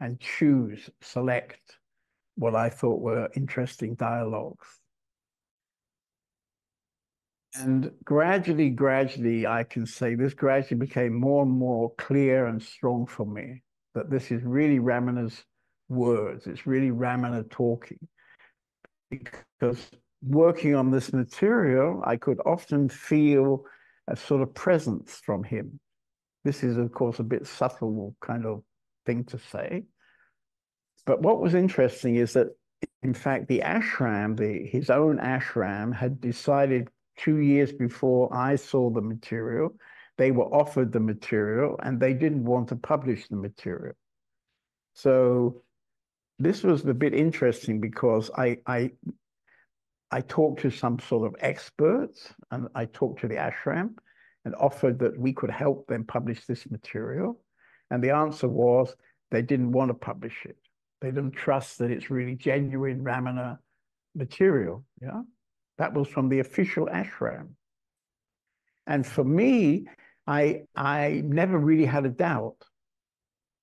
and choose, select what I thought were interesting dialogues. And gradually, gradually, I can say this gradually became more and more clear and strong for me that this is really Ramana's words. It's really Ramana talking. Because working on this material, I could often feel a sort of presence from him. This is, of course, a bit subtle kind of thing to say. But what was interesting is that, in fact, the ashram, the, his own ashram, had decided two years before I saw the material, they were offered the material and they didn't want to publish the material. So this was a bit interesting because I, I I talked to some sort of experts and I talked to the ashram and offered that we could help them publish this material. And the answer was they didn't want to publish it. They don't trust that it's really genuine Ramana material. Yeah. That was from the official ashram. And for me, I I never really had a doubt.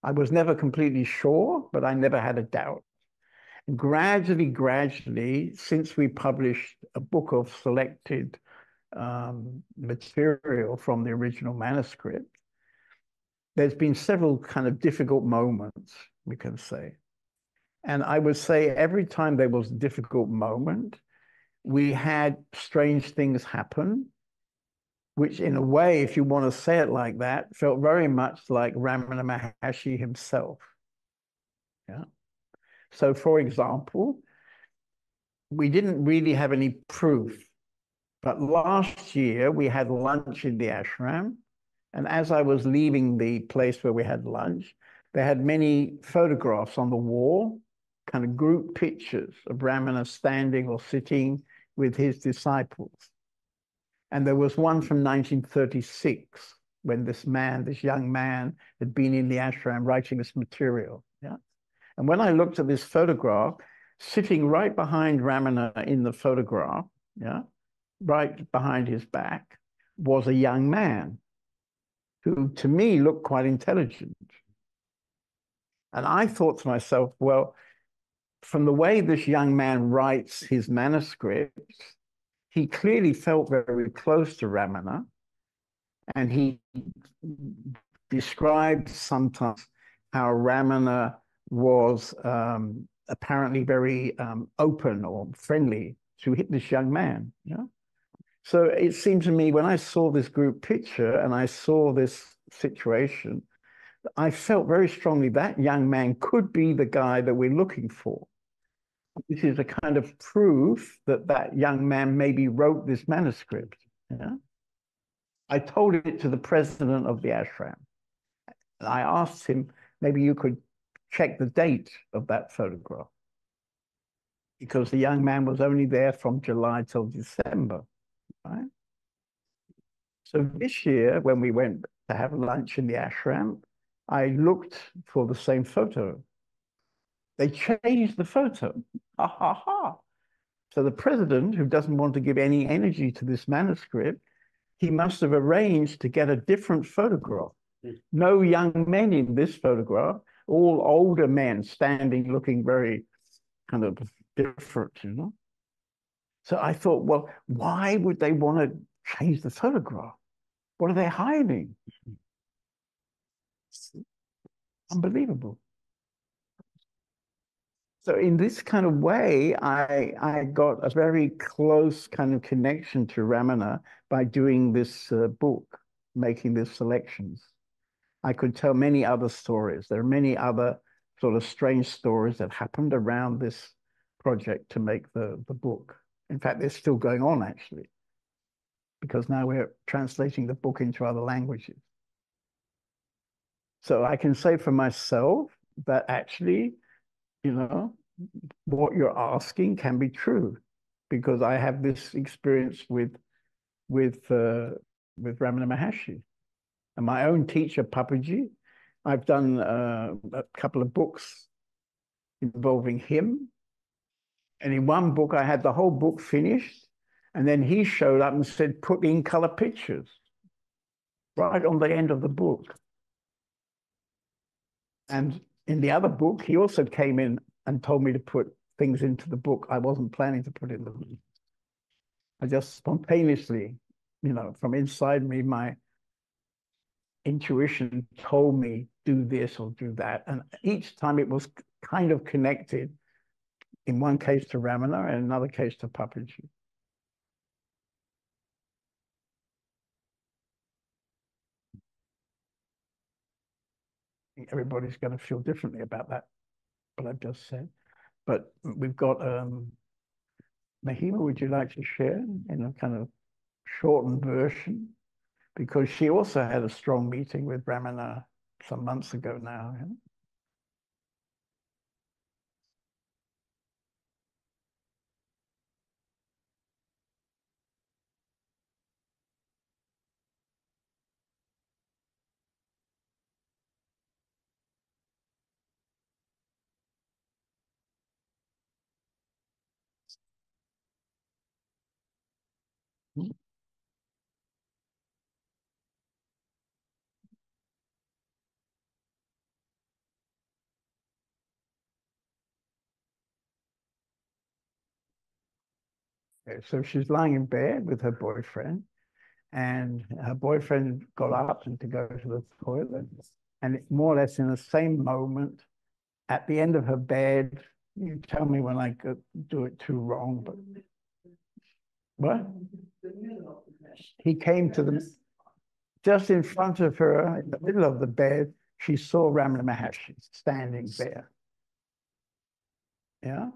I was never completely sure, but I never had a doubt And gradually, gradually, since we published a book of selected um, material from the original manuscript, there's been several kind of difficult moments, we can say. And I would say every time there was a difficult moment, we had strange things happen, which in a way, if you want to say it like that, felt very much like Ramana Maharshi himself. Yeah. So, for example, we didn't really have any proof, but last year we had lunch in the ashram. And as I was leaving the place where we had lunch, they had many photographs on the wall, kind of group pictures of Ramana standing or sitting with his disciples. And there was one from 1936 when this man, this young man, had been in the ashram writing this material. Yeah. And when I looked at this photograph, sitting right behind Ramana in the photograph, yeah, right behind his back, was a young man who to me looked quite intelligent. And I thought to myself, well, from the way this young man writes his manuscripts, he clearly felt very close to Ramana. And he described sometimes how Ramana was um, apparently very um, open or friendly to hit this young man. So it seemed to me when I saw this group picture and I saw this situation, I felt very strongly that young man could be the guy that we're looking for. This is a kind of proof that that young man maybe wrote this manuscript. Yeah. I told it to the president of the ashram. I asked him, maybe you could check the date of that photograph because the young man was only there from July till December, right? So this year, when we went to have lunch in the ashram, I looked for the same photo. They changed the photo. Ha ha ha. So the president, who doesn't want to give any energy to this manuscript, he must have arranged to get a different photograph. Hmm. No young men in this photograph all older men standing looking very kind of different, you know. So I thought, well, why would they want to change the photograph? What are they hiding? Unbelievable. So in this kind of way, I I got a very close kind of connection to Ramana by doing this uh, book, making these selections. I could tell many other stories. There are many other sort of strange stories that happened around this project to make the, the book. In fact, they're still going on actually, because now we're translating the book into other languages. So I can say for myself that actually, you know, what you're asking can be true because I have this experience with with uh, with Ramana Maharshi. And my own teacher, Papaji, I've done uh, a couple of books involving him. And in one book, I had the whole book finished. And then he showed up and said, put in color pictures right on the end of the book. And in the other book, he also came in and told me to put things into the book I wasn't planning to put in the book. I just spontaneously, you know, from inside me, my intuition told me do this or do that. And each time it was kind of connected, in one case to Ramana and another case to Papaji. Everybody's going to feel differently about that, what I've just said. But we've got um, Mahima, would you like to share in a kind of shortened version? Because she also had a strong meeting with Ramana some months ago now. So she's lying in bed with her boyfriend, and her boyfriend got up and to go to the toilet, and more or less in the same moment, at the end of her bed, you tell me when I do it too wrong, but what? He came to the just in front of her, in the middle of the bed, she saw Ramana Maharshi standing there. Yeah.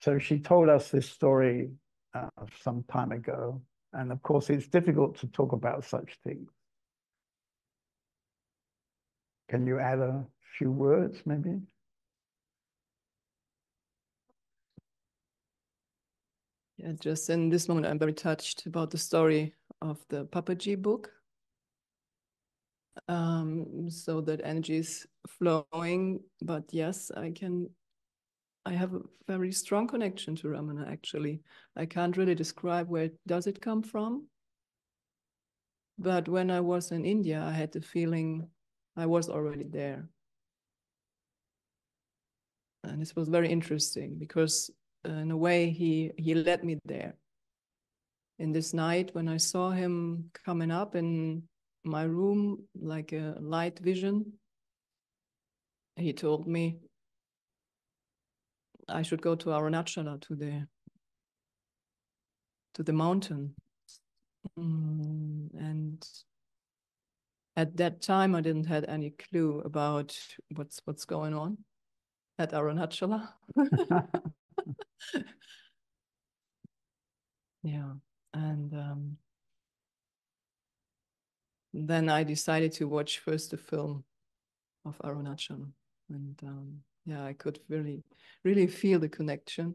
So she told us this story uh, some time ago. And of course, it's difficult to talk about such things. Can you add a few words, maybe? Yeah, just in this moment, I'm very touched about the story of the Papaji book. Um, so that energy is flowing, but yes, I can I have a very strong connection to Ramana, actually. I can't really describe where does it come from. But when I was in India, I had the feeling I was already there. And this was very interesting because in a way he he led me there. In this night when I saw him coming up in my room like a light vision, he told me, I should go to Arunachala to the to the mountain. Mm, and at that time, I didn't had any clue about what's what's going on at Arunachala. yeah, and um, then I decided to watch first the film of Arunachala, and um, yeah, I could really, really feel the connection.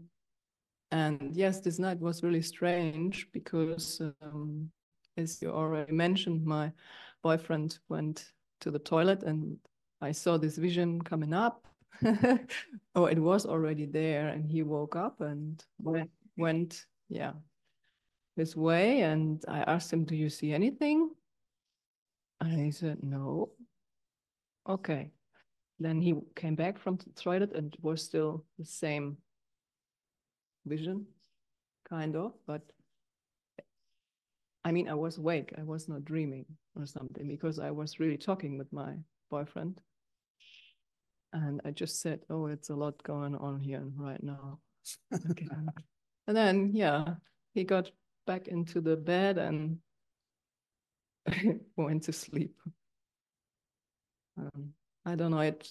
And yes, this night was really strange because, um, as you already mentioned, my boyfriend went to the toilet and I saw this vision coming up. oh, it was already there, and he woke up and went, went, yeah, his way. And I asked him, "Do you see anything?" And he said, "No." Okay, then he came back from the toilet and was still the same vision, kind of, but I mean, I was awake. I was not dreaming or something because I was really talking with my boyfriend. And I just said, oh, it's a lot going on here right now. okay. and then, yeah, he got back into the bed and went to sleep. Um, I don't know. It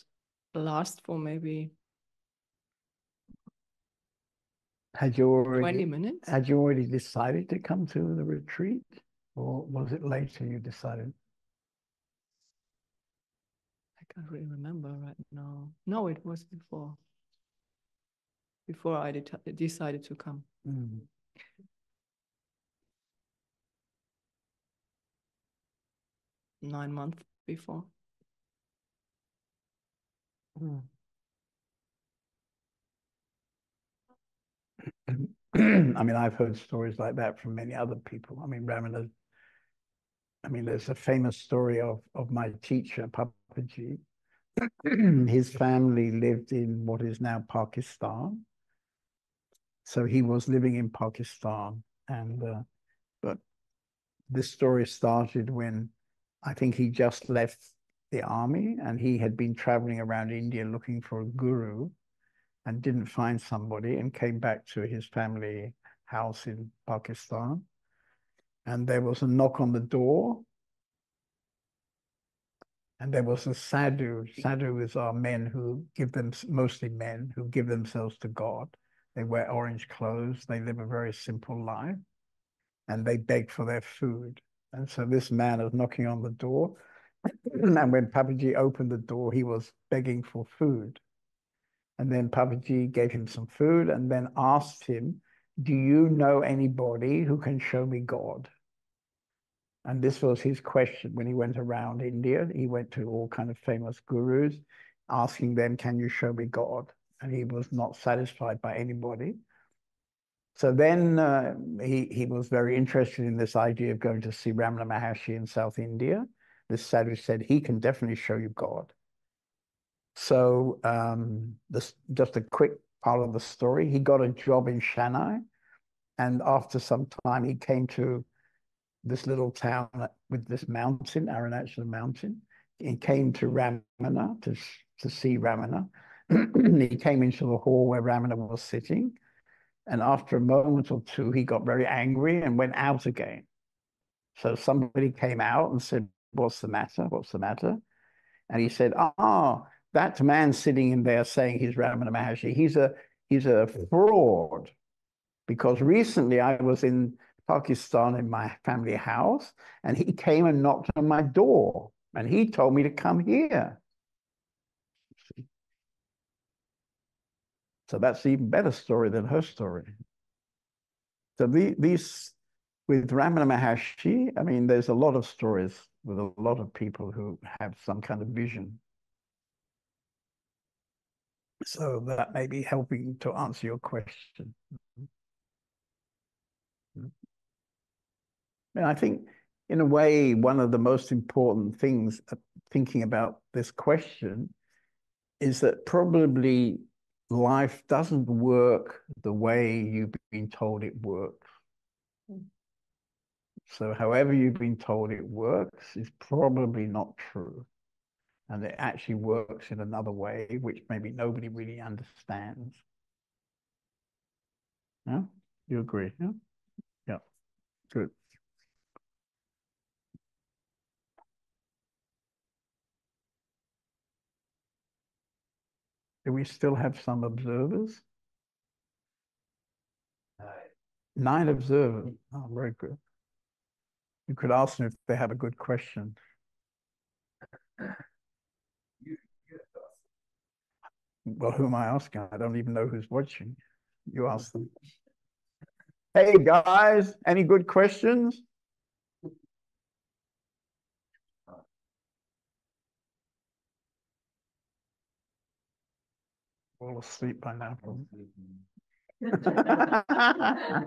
lasts for maybe Had you already 20 minutes. had you already decided to come to the retreat, or was it later you decided? I can't really remember right now. No, it was before. Before I de- decided to come. Mm. Nine months before. Mm. I mean, I've heard stories like that from many other people. I mean, Ramana, I mean, there's a famous story of, of my teacher, Papaji. His family lived in what is now Pakistan. So he was living in Pakistan. And, uh, but this story started when I think he just left the army and he had been traveling around India looking for a guru and didn't find somebody and came back to his family house in Pakistan. And there was a knock on the door. And there was a sadhu. Sadhus are men who give them, mostly men who give themselves to God. They wear orange clothes. They live a very simple life. And they beg for their food. And so this man is knocking on the door. and when Papaji opened the door, he was begging for food. And then Papaji gave him some food and then asked him, Do you know anybody who can show me God? And this was his question when he went around India. He went to all kind of famous gurus, asking them, Can you show me God? And he was not satisfied by anybody. So then uh, he, he was very interested in this idea of going to see Ramana Maharshi in South India. This sadhu said, He can definitely show you God. So um, this just a quick part of the story. He got a job in Chennai, and after some time, he came to this little town with this mountain, Arunachala mountain. He came to Ramana to to see Ramana. he came into the hall where Ramana was sitting, and after a moment or two, he got very angry and went out again. So somebody came out and said, "What's the matter? What's the matter?" And he said, "Ah." That man sitting in there saying he's Ramana Maharshi, he's a he's a fraud. Because recently I was in Pakistan in my family house, and he came and knocked on my door, and he told me to come here. So that's even better story than her story. So the, these with Ramana Maharshi, I mean, there's a lot of stories with a lot of people who have some kind of vision. So that may be helping to answer your question. And I think, in a way, one of the most important things uh, thinking about this question is that probably life doesn't work the way you've been told it works. So, however you've been told it works is probably not true and it actually works in another way, which maybe nobody really understands. Yeah, you agree? Yeah, yeah, good. Do we still have some observers? Nine observers. Oh, very good. You could ask them if they have a good question. Well, who am I asking? I don't even know who's watching. You ask them. Hey guys, any good questions? All asleep by now.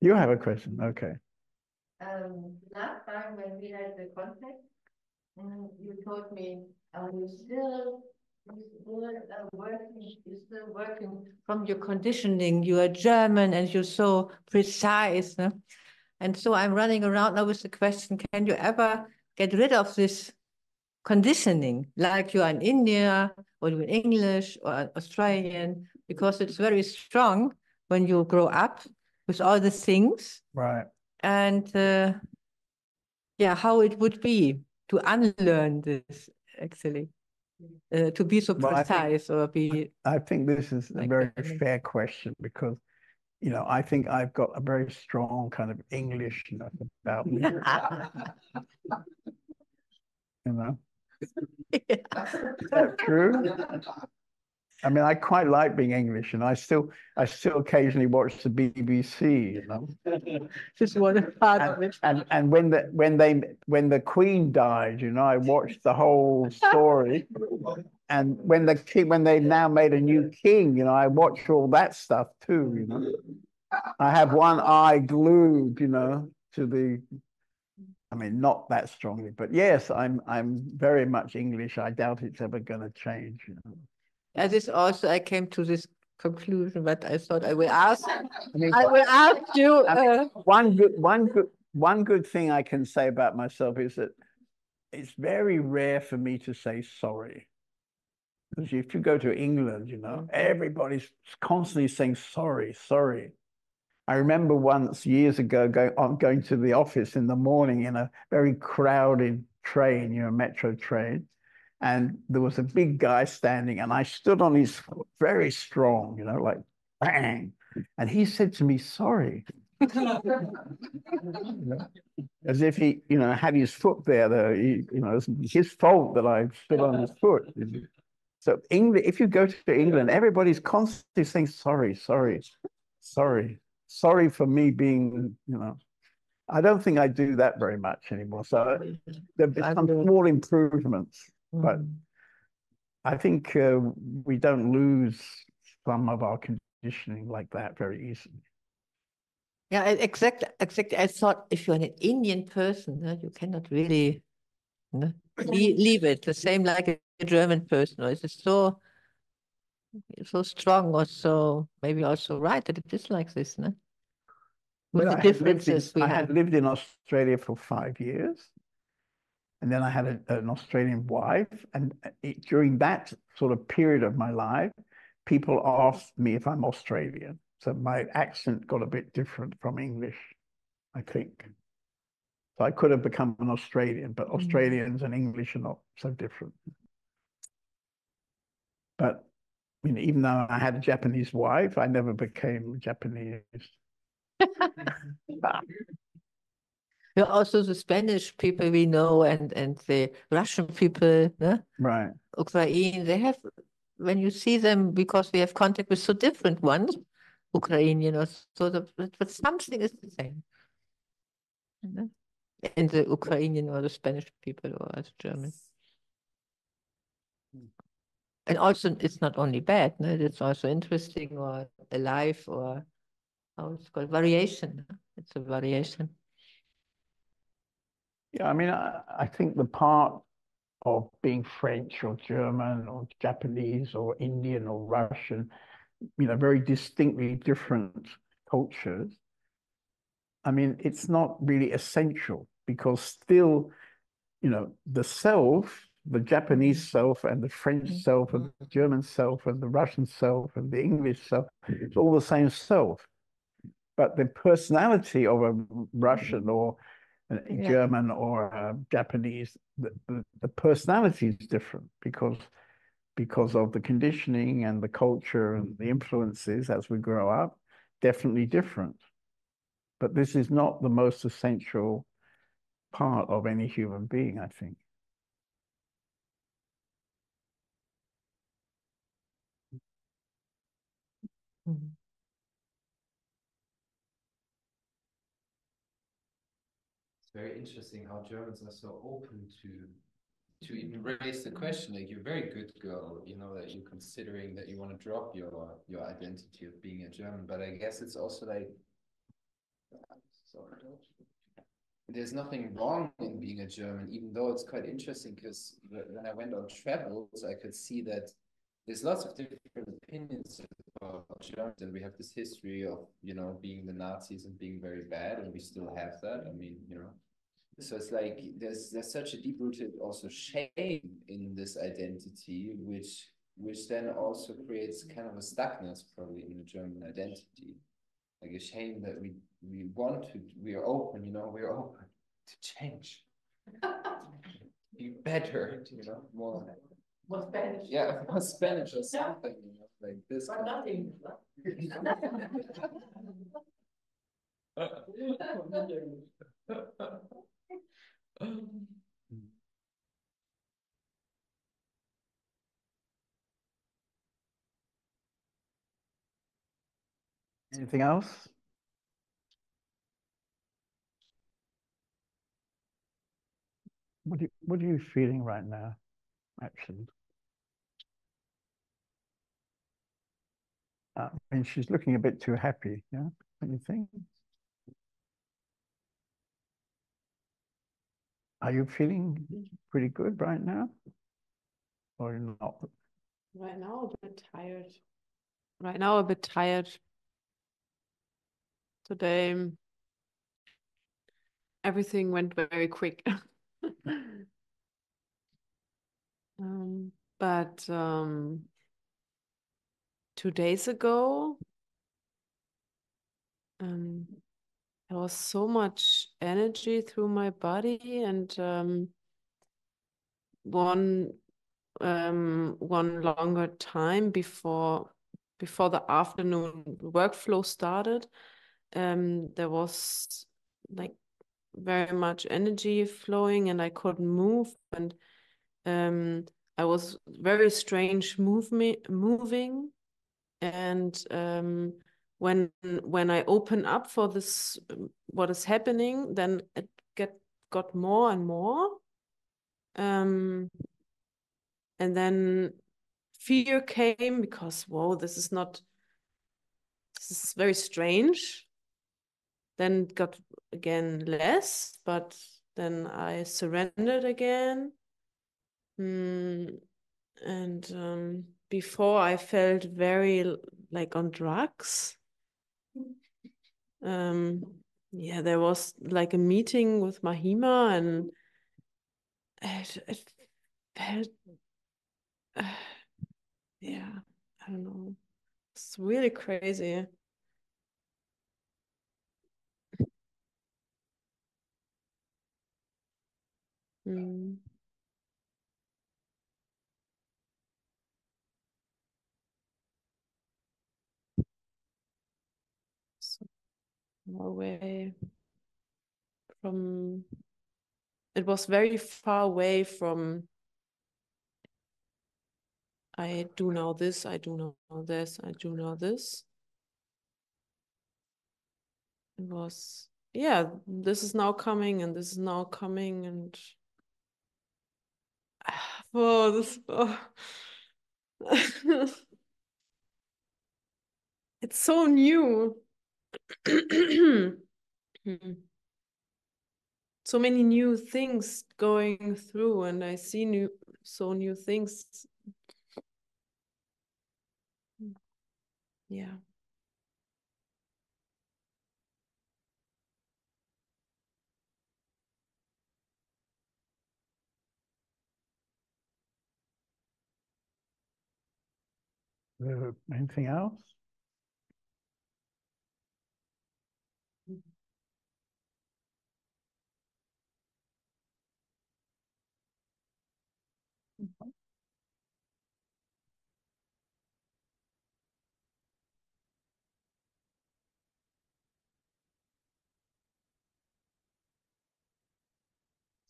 you have a question, okay. Um, last time when we had the contact, and you told me, are you still, you still uh, working, you still working from your conditioning? You are German and you're so precise. No? And so I'm running around now with the question, can you ever get rid of this conditioning, like you are in India or you're in English or Australian, because it's very strong when you grow up with all the things. Right. And uh, yeah, how it would be to unlearn this actually, uh, to be so Well, I think- precise or be. I think this is a Like very that, fair question because, you know, I think I've got a very strong kind of Englishness about me. You know, is that true? I mean, I quite like being English, and I still, I still occasionally watch the BBC. You know, Just one part of it. and and when the when they when the Queen died, you know, I watched the whole story. And when the king, when they now made a new king, you know, I watch all that stuff too. You know, I have one eye glued, you know, to the. I mean, not that strongly, but yes, I'm I'm very much English. I doubt it's ever going to change. You know. As is also, I came to this conclusion, but I thought I will ask, I mean, I will ask you, I mean, uh, one good one good one good thing I can say about myself is that it's very rare for me to say sorry. Because if you go to England, you know, everybody's constantly saying sorry, sorry. I remember once years ago going going to the office in the morning in a very crowded train, you know, metro train. And there was a big guy standing, and I stood on his foot very strong, you know, like bang. And he said to me, sorry. As if he, you know, had his foot there. Though he, you know, it's his fault that I stood on his foot. So England, if you go to England, everybody's constantly saying sorry, sorry, sorry, sorry for me being, you know. I don't think I do that very much anymore. So there have been some small improvements, but I think uh, we don't lose some of our conditioning like that very easily. yeah, exactly, exactly. I thought if you're an Indian person, uh, you cannot really le- leave it. The same like a German person, or is it so, so strong or so maybe also right that it is like this, no? With the I had lived in- differences we I have. had lived in Australia for five years. And then I had a- an Australian wife. And uh, it, during that sort of period of my life, people asked me if I'm Australian. So my accent got a bit different from English, I think. So I could have become an Australian, but Mm. Australians and English are not so different. But you know, even though I had a Japanese wife, I never became Japanese. Yeah, also the Spanish people we know and and the Russian people, no? Right. Ukraine, they have when you see them because we have contact with so different ones, Ukrainian or so the, but but something is the same. you know, In the Ukrainian or the Spanish people or as German. Hmm. And also it's not only bad, no? It's also interesting or alive or how it's called variation. It's a variation. Yeah, I mean, I, I think the part of being French or German or Japanese or Indian or Russian, you know, very distinctly different cultures. I mean, it's not really essential because still, you know, the self, the Japanese self and the French mm-hmm. self and the German self and the Russian self and the English self, it's all the same self. But the personality of a Russian or a Yeah. German or a Japanese, the, the, the personality is different because because of the conditioning and the culture and the influences as we grow up, definitely different. But this is not the most essential part of any human being, I think. Mhm. It's very interesting how Germans are so open to to mm-hmm. even raise the question. Like you're a very good girl, you know, that you're considering that you want to drop your your identity of being a German. But I guess it's also like. There's nothing wrong in being a German, even though it's quite interesting because when I went on travels, I could see that there's lots of different opinions about Germans, and we have this history of, you know, being the Nazis and being very bad, and we still have that. I mean, you know, so it's like there's there's such a deep-rooted also shame in this identity, which which then also creates kind of a stuckness probably in the German identity, like a shame that we we want to, we are open, you know, we are open to change. Be better, you know, more. More Spanish. Yeah, more Spanish or something, you know, like this. But nothing. Anything else? What do what are you feeling right now, actually? Uh, mean, she's looking a bit too happy, yeah? What do you think? Are you feeling pretty good right now? Or not? Right now, a bit tired. Right now, a bit tired. Today, everything went very quick. um, but um, two days ago, um, there was so much energy through my body, and um, one um, one longer time before before the afternoon workflow started, um, there was like very much energy flowing, and I couldn't move, and um, I was very strange move me moving, and um, when when I open up for this, what is happening, then it get got more and more. Um, and then fear came because whoa this is not this is very strange. Then got again less but then i surrendered again. Mm, and um, before i felt very like on drugs um yeah there was like a meeting with mahima and it, it felt yeah, I don't know. It's really crazy. Mm. So far away from it was very far away from I do know this, I do know this, I do know this. It was, yeah, this is now coming and this is now coming and oh, this, oh. it's so new. so many new things going through and I see new so new things yeah Uh, anything else?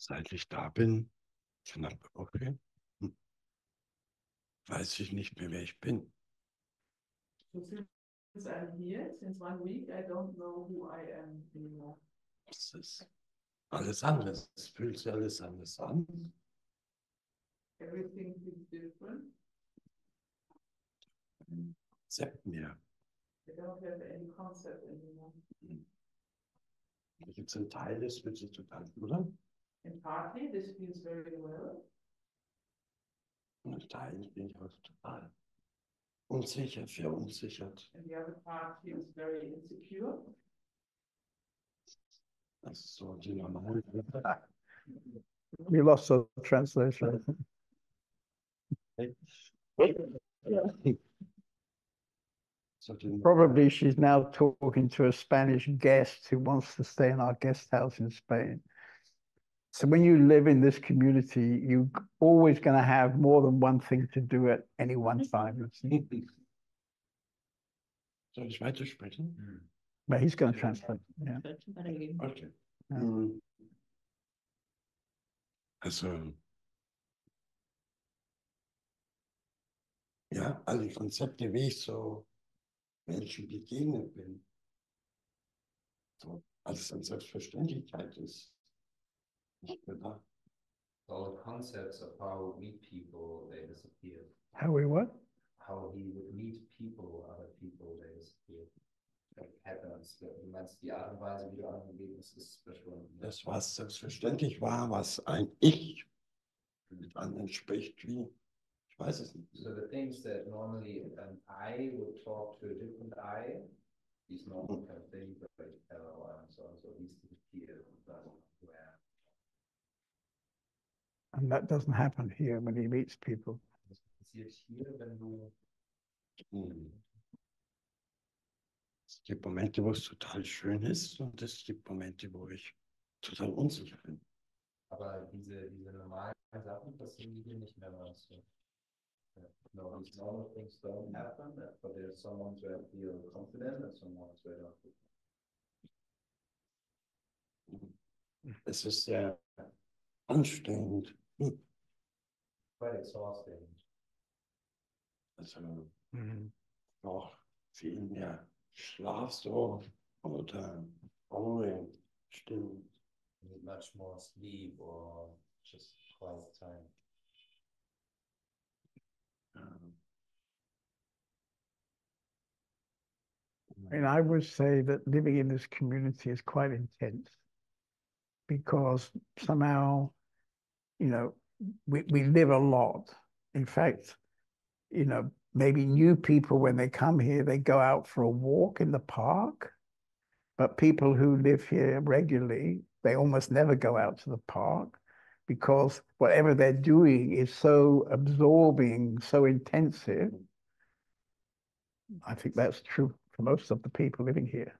Seit ich da bin, knapp, okay, hm, weiß ich nicht mehr, wer ich bin. Since I'm here, since one week, I don't know who I am anymore. Das ist alles anders. Es fühlt sich alles anders an. Everything is different. Konzept mehr. I don't have any concept anymore. Hm. Da gibt es einen Teil, das fühlt sich total an. And partly this feels very well. Und ein Teil bin ich auch total unsicher, verunsichert. And the other part feels very insecure. Das ist so die normale. We lost the translation. Probably she's now talking to a Spanish guest who wants to stay in our guest house in Spain. So when you live in this community, you're always going to have more than one thing to do at any one time. you see. Soll ich weitersprechen? But he's going to translate. Yeah. Okay. Ja. Mm. Also, ja, alle Konzepte, wie ich so Menschen begegnet bin, so als eine Selbstverständlichkeit ist. Nicht gedacht. All the concepts of how we meet people, they disappear. How we what? How he would meet people, other people, they disappear. Like happens. Du meinst die Art und Weise, wie du anderen begegnest, ist verschwunden. Das, was selbstverständlich war, was ein Ich mit anderen spricht, wie, ich weiß es nicht. So the things that normally an I would talk to a different I, these normal kind of things, uh, like hello, and so on, so these And that doesn't happen here when he meets people. das passiert hier, wenn du Hm. Es gibt Momente, wo es total schön ist und es gibt Momente, wo ich total unsicher bin. Aber diese, diese normalen Sachen passieren hier nicht mehr, meinst du? No, these normal things don't happen, but there's someone to feel confident and someone to don't feel Es ist sehr anstrengend. Quite exhausting. Also Mhm. auch viel mehr Schlaf so oder Ruhe, Stimmung. You need much more sleep or just quiet time. Ähm, And I would say that living in this community is quite intense because somehow, you know, we, we live a lot. In fact, you know, maybe new people, when they come here, they go out for a walk in the park. But people who live here regularly, they almost never go out to the park because whatever they're doing is so absorbing, so intensive. I think that's true for most of the people living here.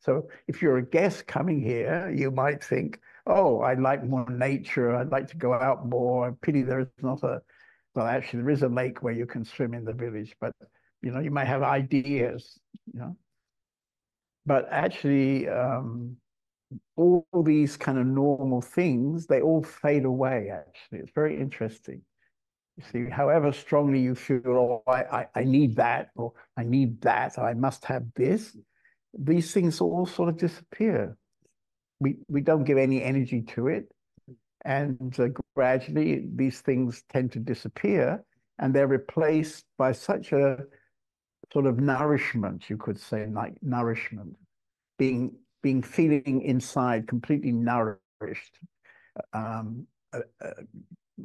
So if you're a guest coming here, you might think, oh, I like more nature. I'd like to go out more. Pity there is not a, well, actually, there is a lake where you can swim in the village, but, you know, you might have ideas, you know. But actually, um, all these kind of normal things, they all fade away, actually. It's very interesting. You see, however strongly you feel, oh, I, I, I need that, or I need that, or I must have this, these things all sort of disappear. We, we don't give any energy to it. And uh, gradually, these things tend to disappear and they're replaced by such a sort of nourishment, you could say, like nourishment, being, being feeling inside completely nourished. Um, uh, uh,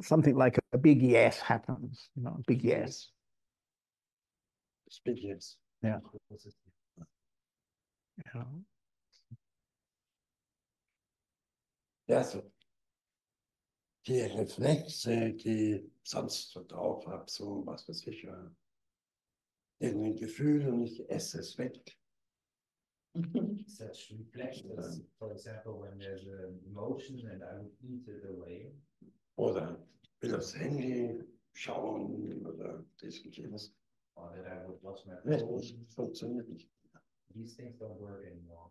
something like a big yes happens, you know, a big yes. big yes. Yeah. You Ja, so. Die Reflexe, die sonst so drauf habe, so was weiß ich, äh, irgendein Gefühl und ich esse es weg. Such reflections, for example, when there's an emotion and I would eat it away. Oder will aufs Handy schauen oder dies und jenes. Or that I would watch my Nee, phone. das funktioniert nicht. These things don't work anymore.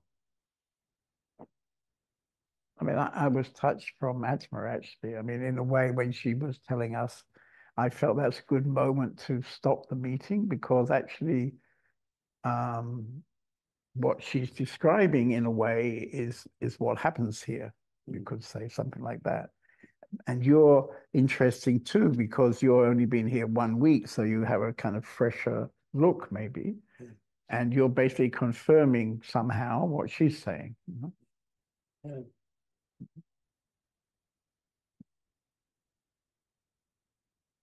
I mean, I, I was touched from Atma actually. I mean, in a way, when she was telling us, I felt that's a good moment to stop the meeting because actually, um, what she's describing in a way is is what happens here. You could say something like that. And you're interesting too because you're only been here one week, so you have a kind of fresher look, maybe, and you're basically confirming somehow what she's saying. you know? Ja.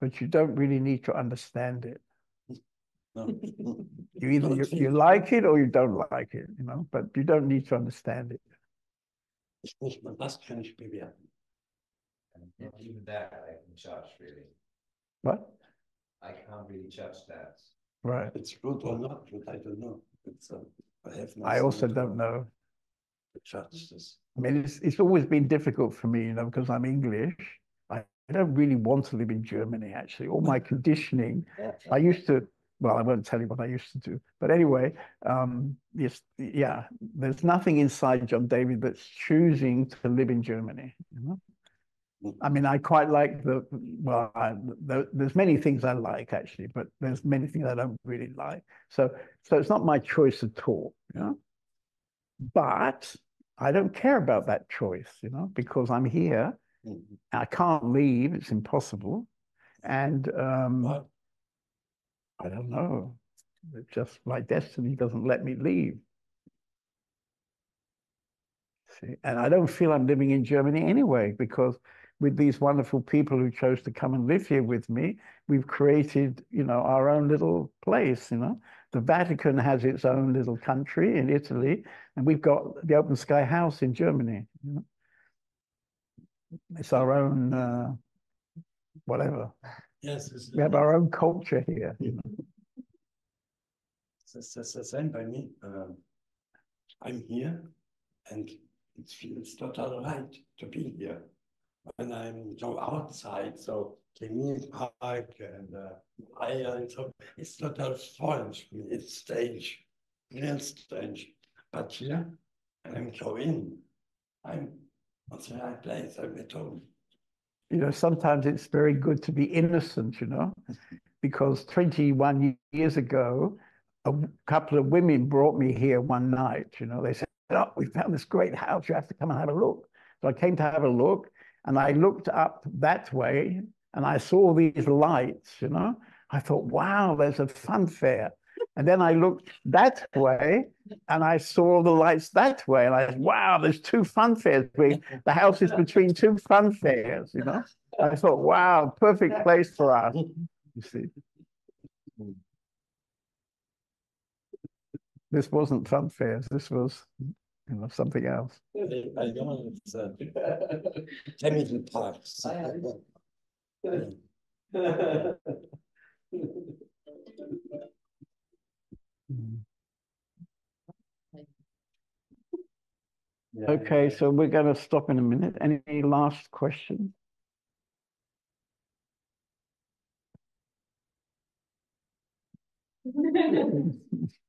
But you don't really need to understand it. No. You either you, you like it or you don't like it, you know, but you don't need to understand it. Ich nicht mal das kann ich bewerten. Even that I can judge really. What? I can't really judge that. Right. It's good or not good, I don't know. It's, uh, I have no I also don't know. This. I mean, it's, it's always been difficult for me, you know, because I'm English. I, I don't really want to live in Germany, actually. All my conditioning, I used to, well, I won't tell you what I used to do. But anyway, um, yes, yeah, there's nothing inside John David that's choosing to live in Germany, you know? I mean, I quite like the, well, I, the, there's many things I like actually, but there's many things I don't really like. So, so it's not my choice at all, you know? But I don't care about that choice, you know, because I'm here. Mhm. I can't leave. It's impossible. And um, I don't know. It's just my destiny doesn't let me leave. See, and I don't feel I'm living in Germany anyway, because with these wonderful people who chose to come and live here with me, we've created, you know, our own little place, you know. The Vatican has its own little country in Italy, and we've got the Open Sky House in Germany, you know. It's our own uh, whatever. Yes, We have our own culture here, you know. it's, it's the same by me. Um, I'm here and it feels not all right to be here. When I'm go outside, so the music park and uh, I and so it's not all strange for me. It's strange, real strange. But here, I'm going. I'm on the right place. I'm at home. you know, sometimes it's very good to be innocent, you know, because 21 years ago, a couple of women brought me here one night, you know, they said, oh, we found this great house, you have to come and have a look. So I came to have a look and I looked up that way and I saw these lights, you know, I thought, wow, there's a fun fair. And then I looked that way and I saw the lights that way. And I said, wow, there's two fun fairs. being- The house is between two fun fairs, you know? I thought, wow, perfect place for us, you see. This wasn't fun fairs. This was, you know, something else. Okay, so we're going to stop in a minute. Any last questions?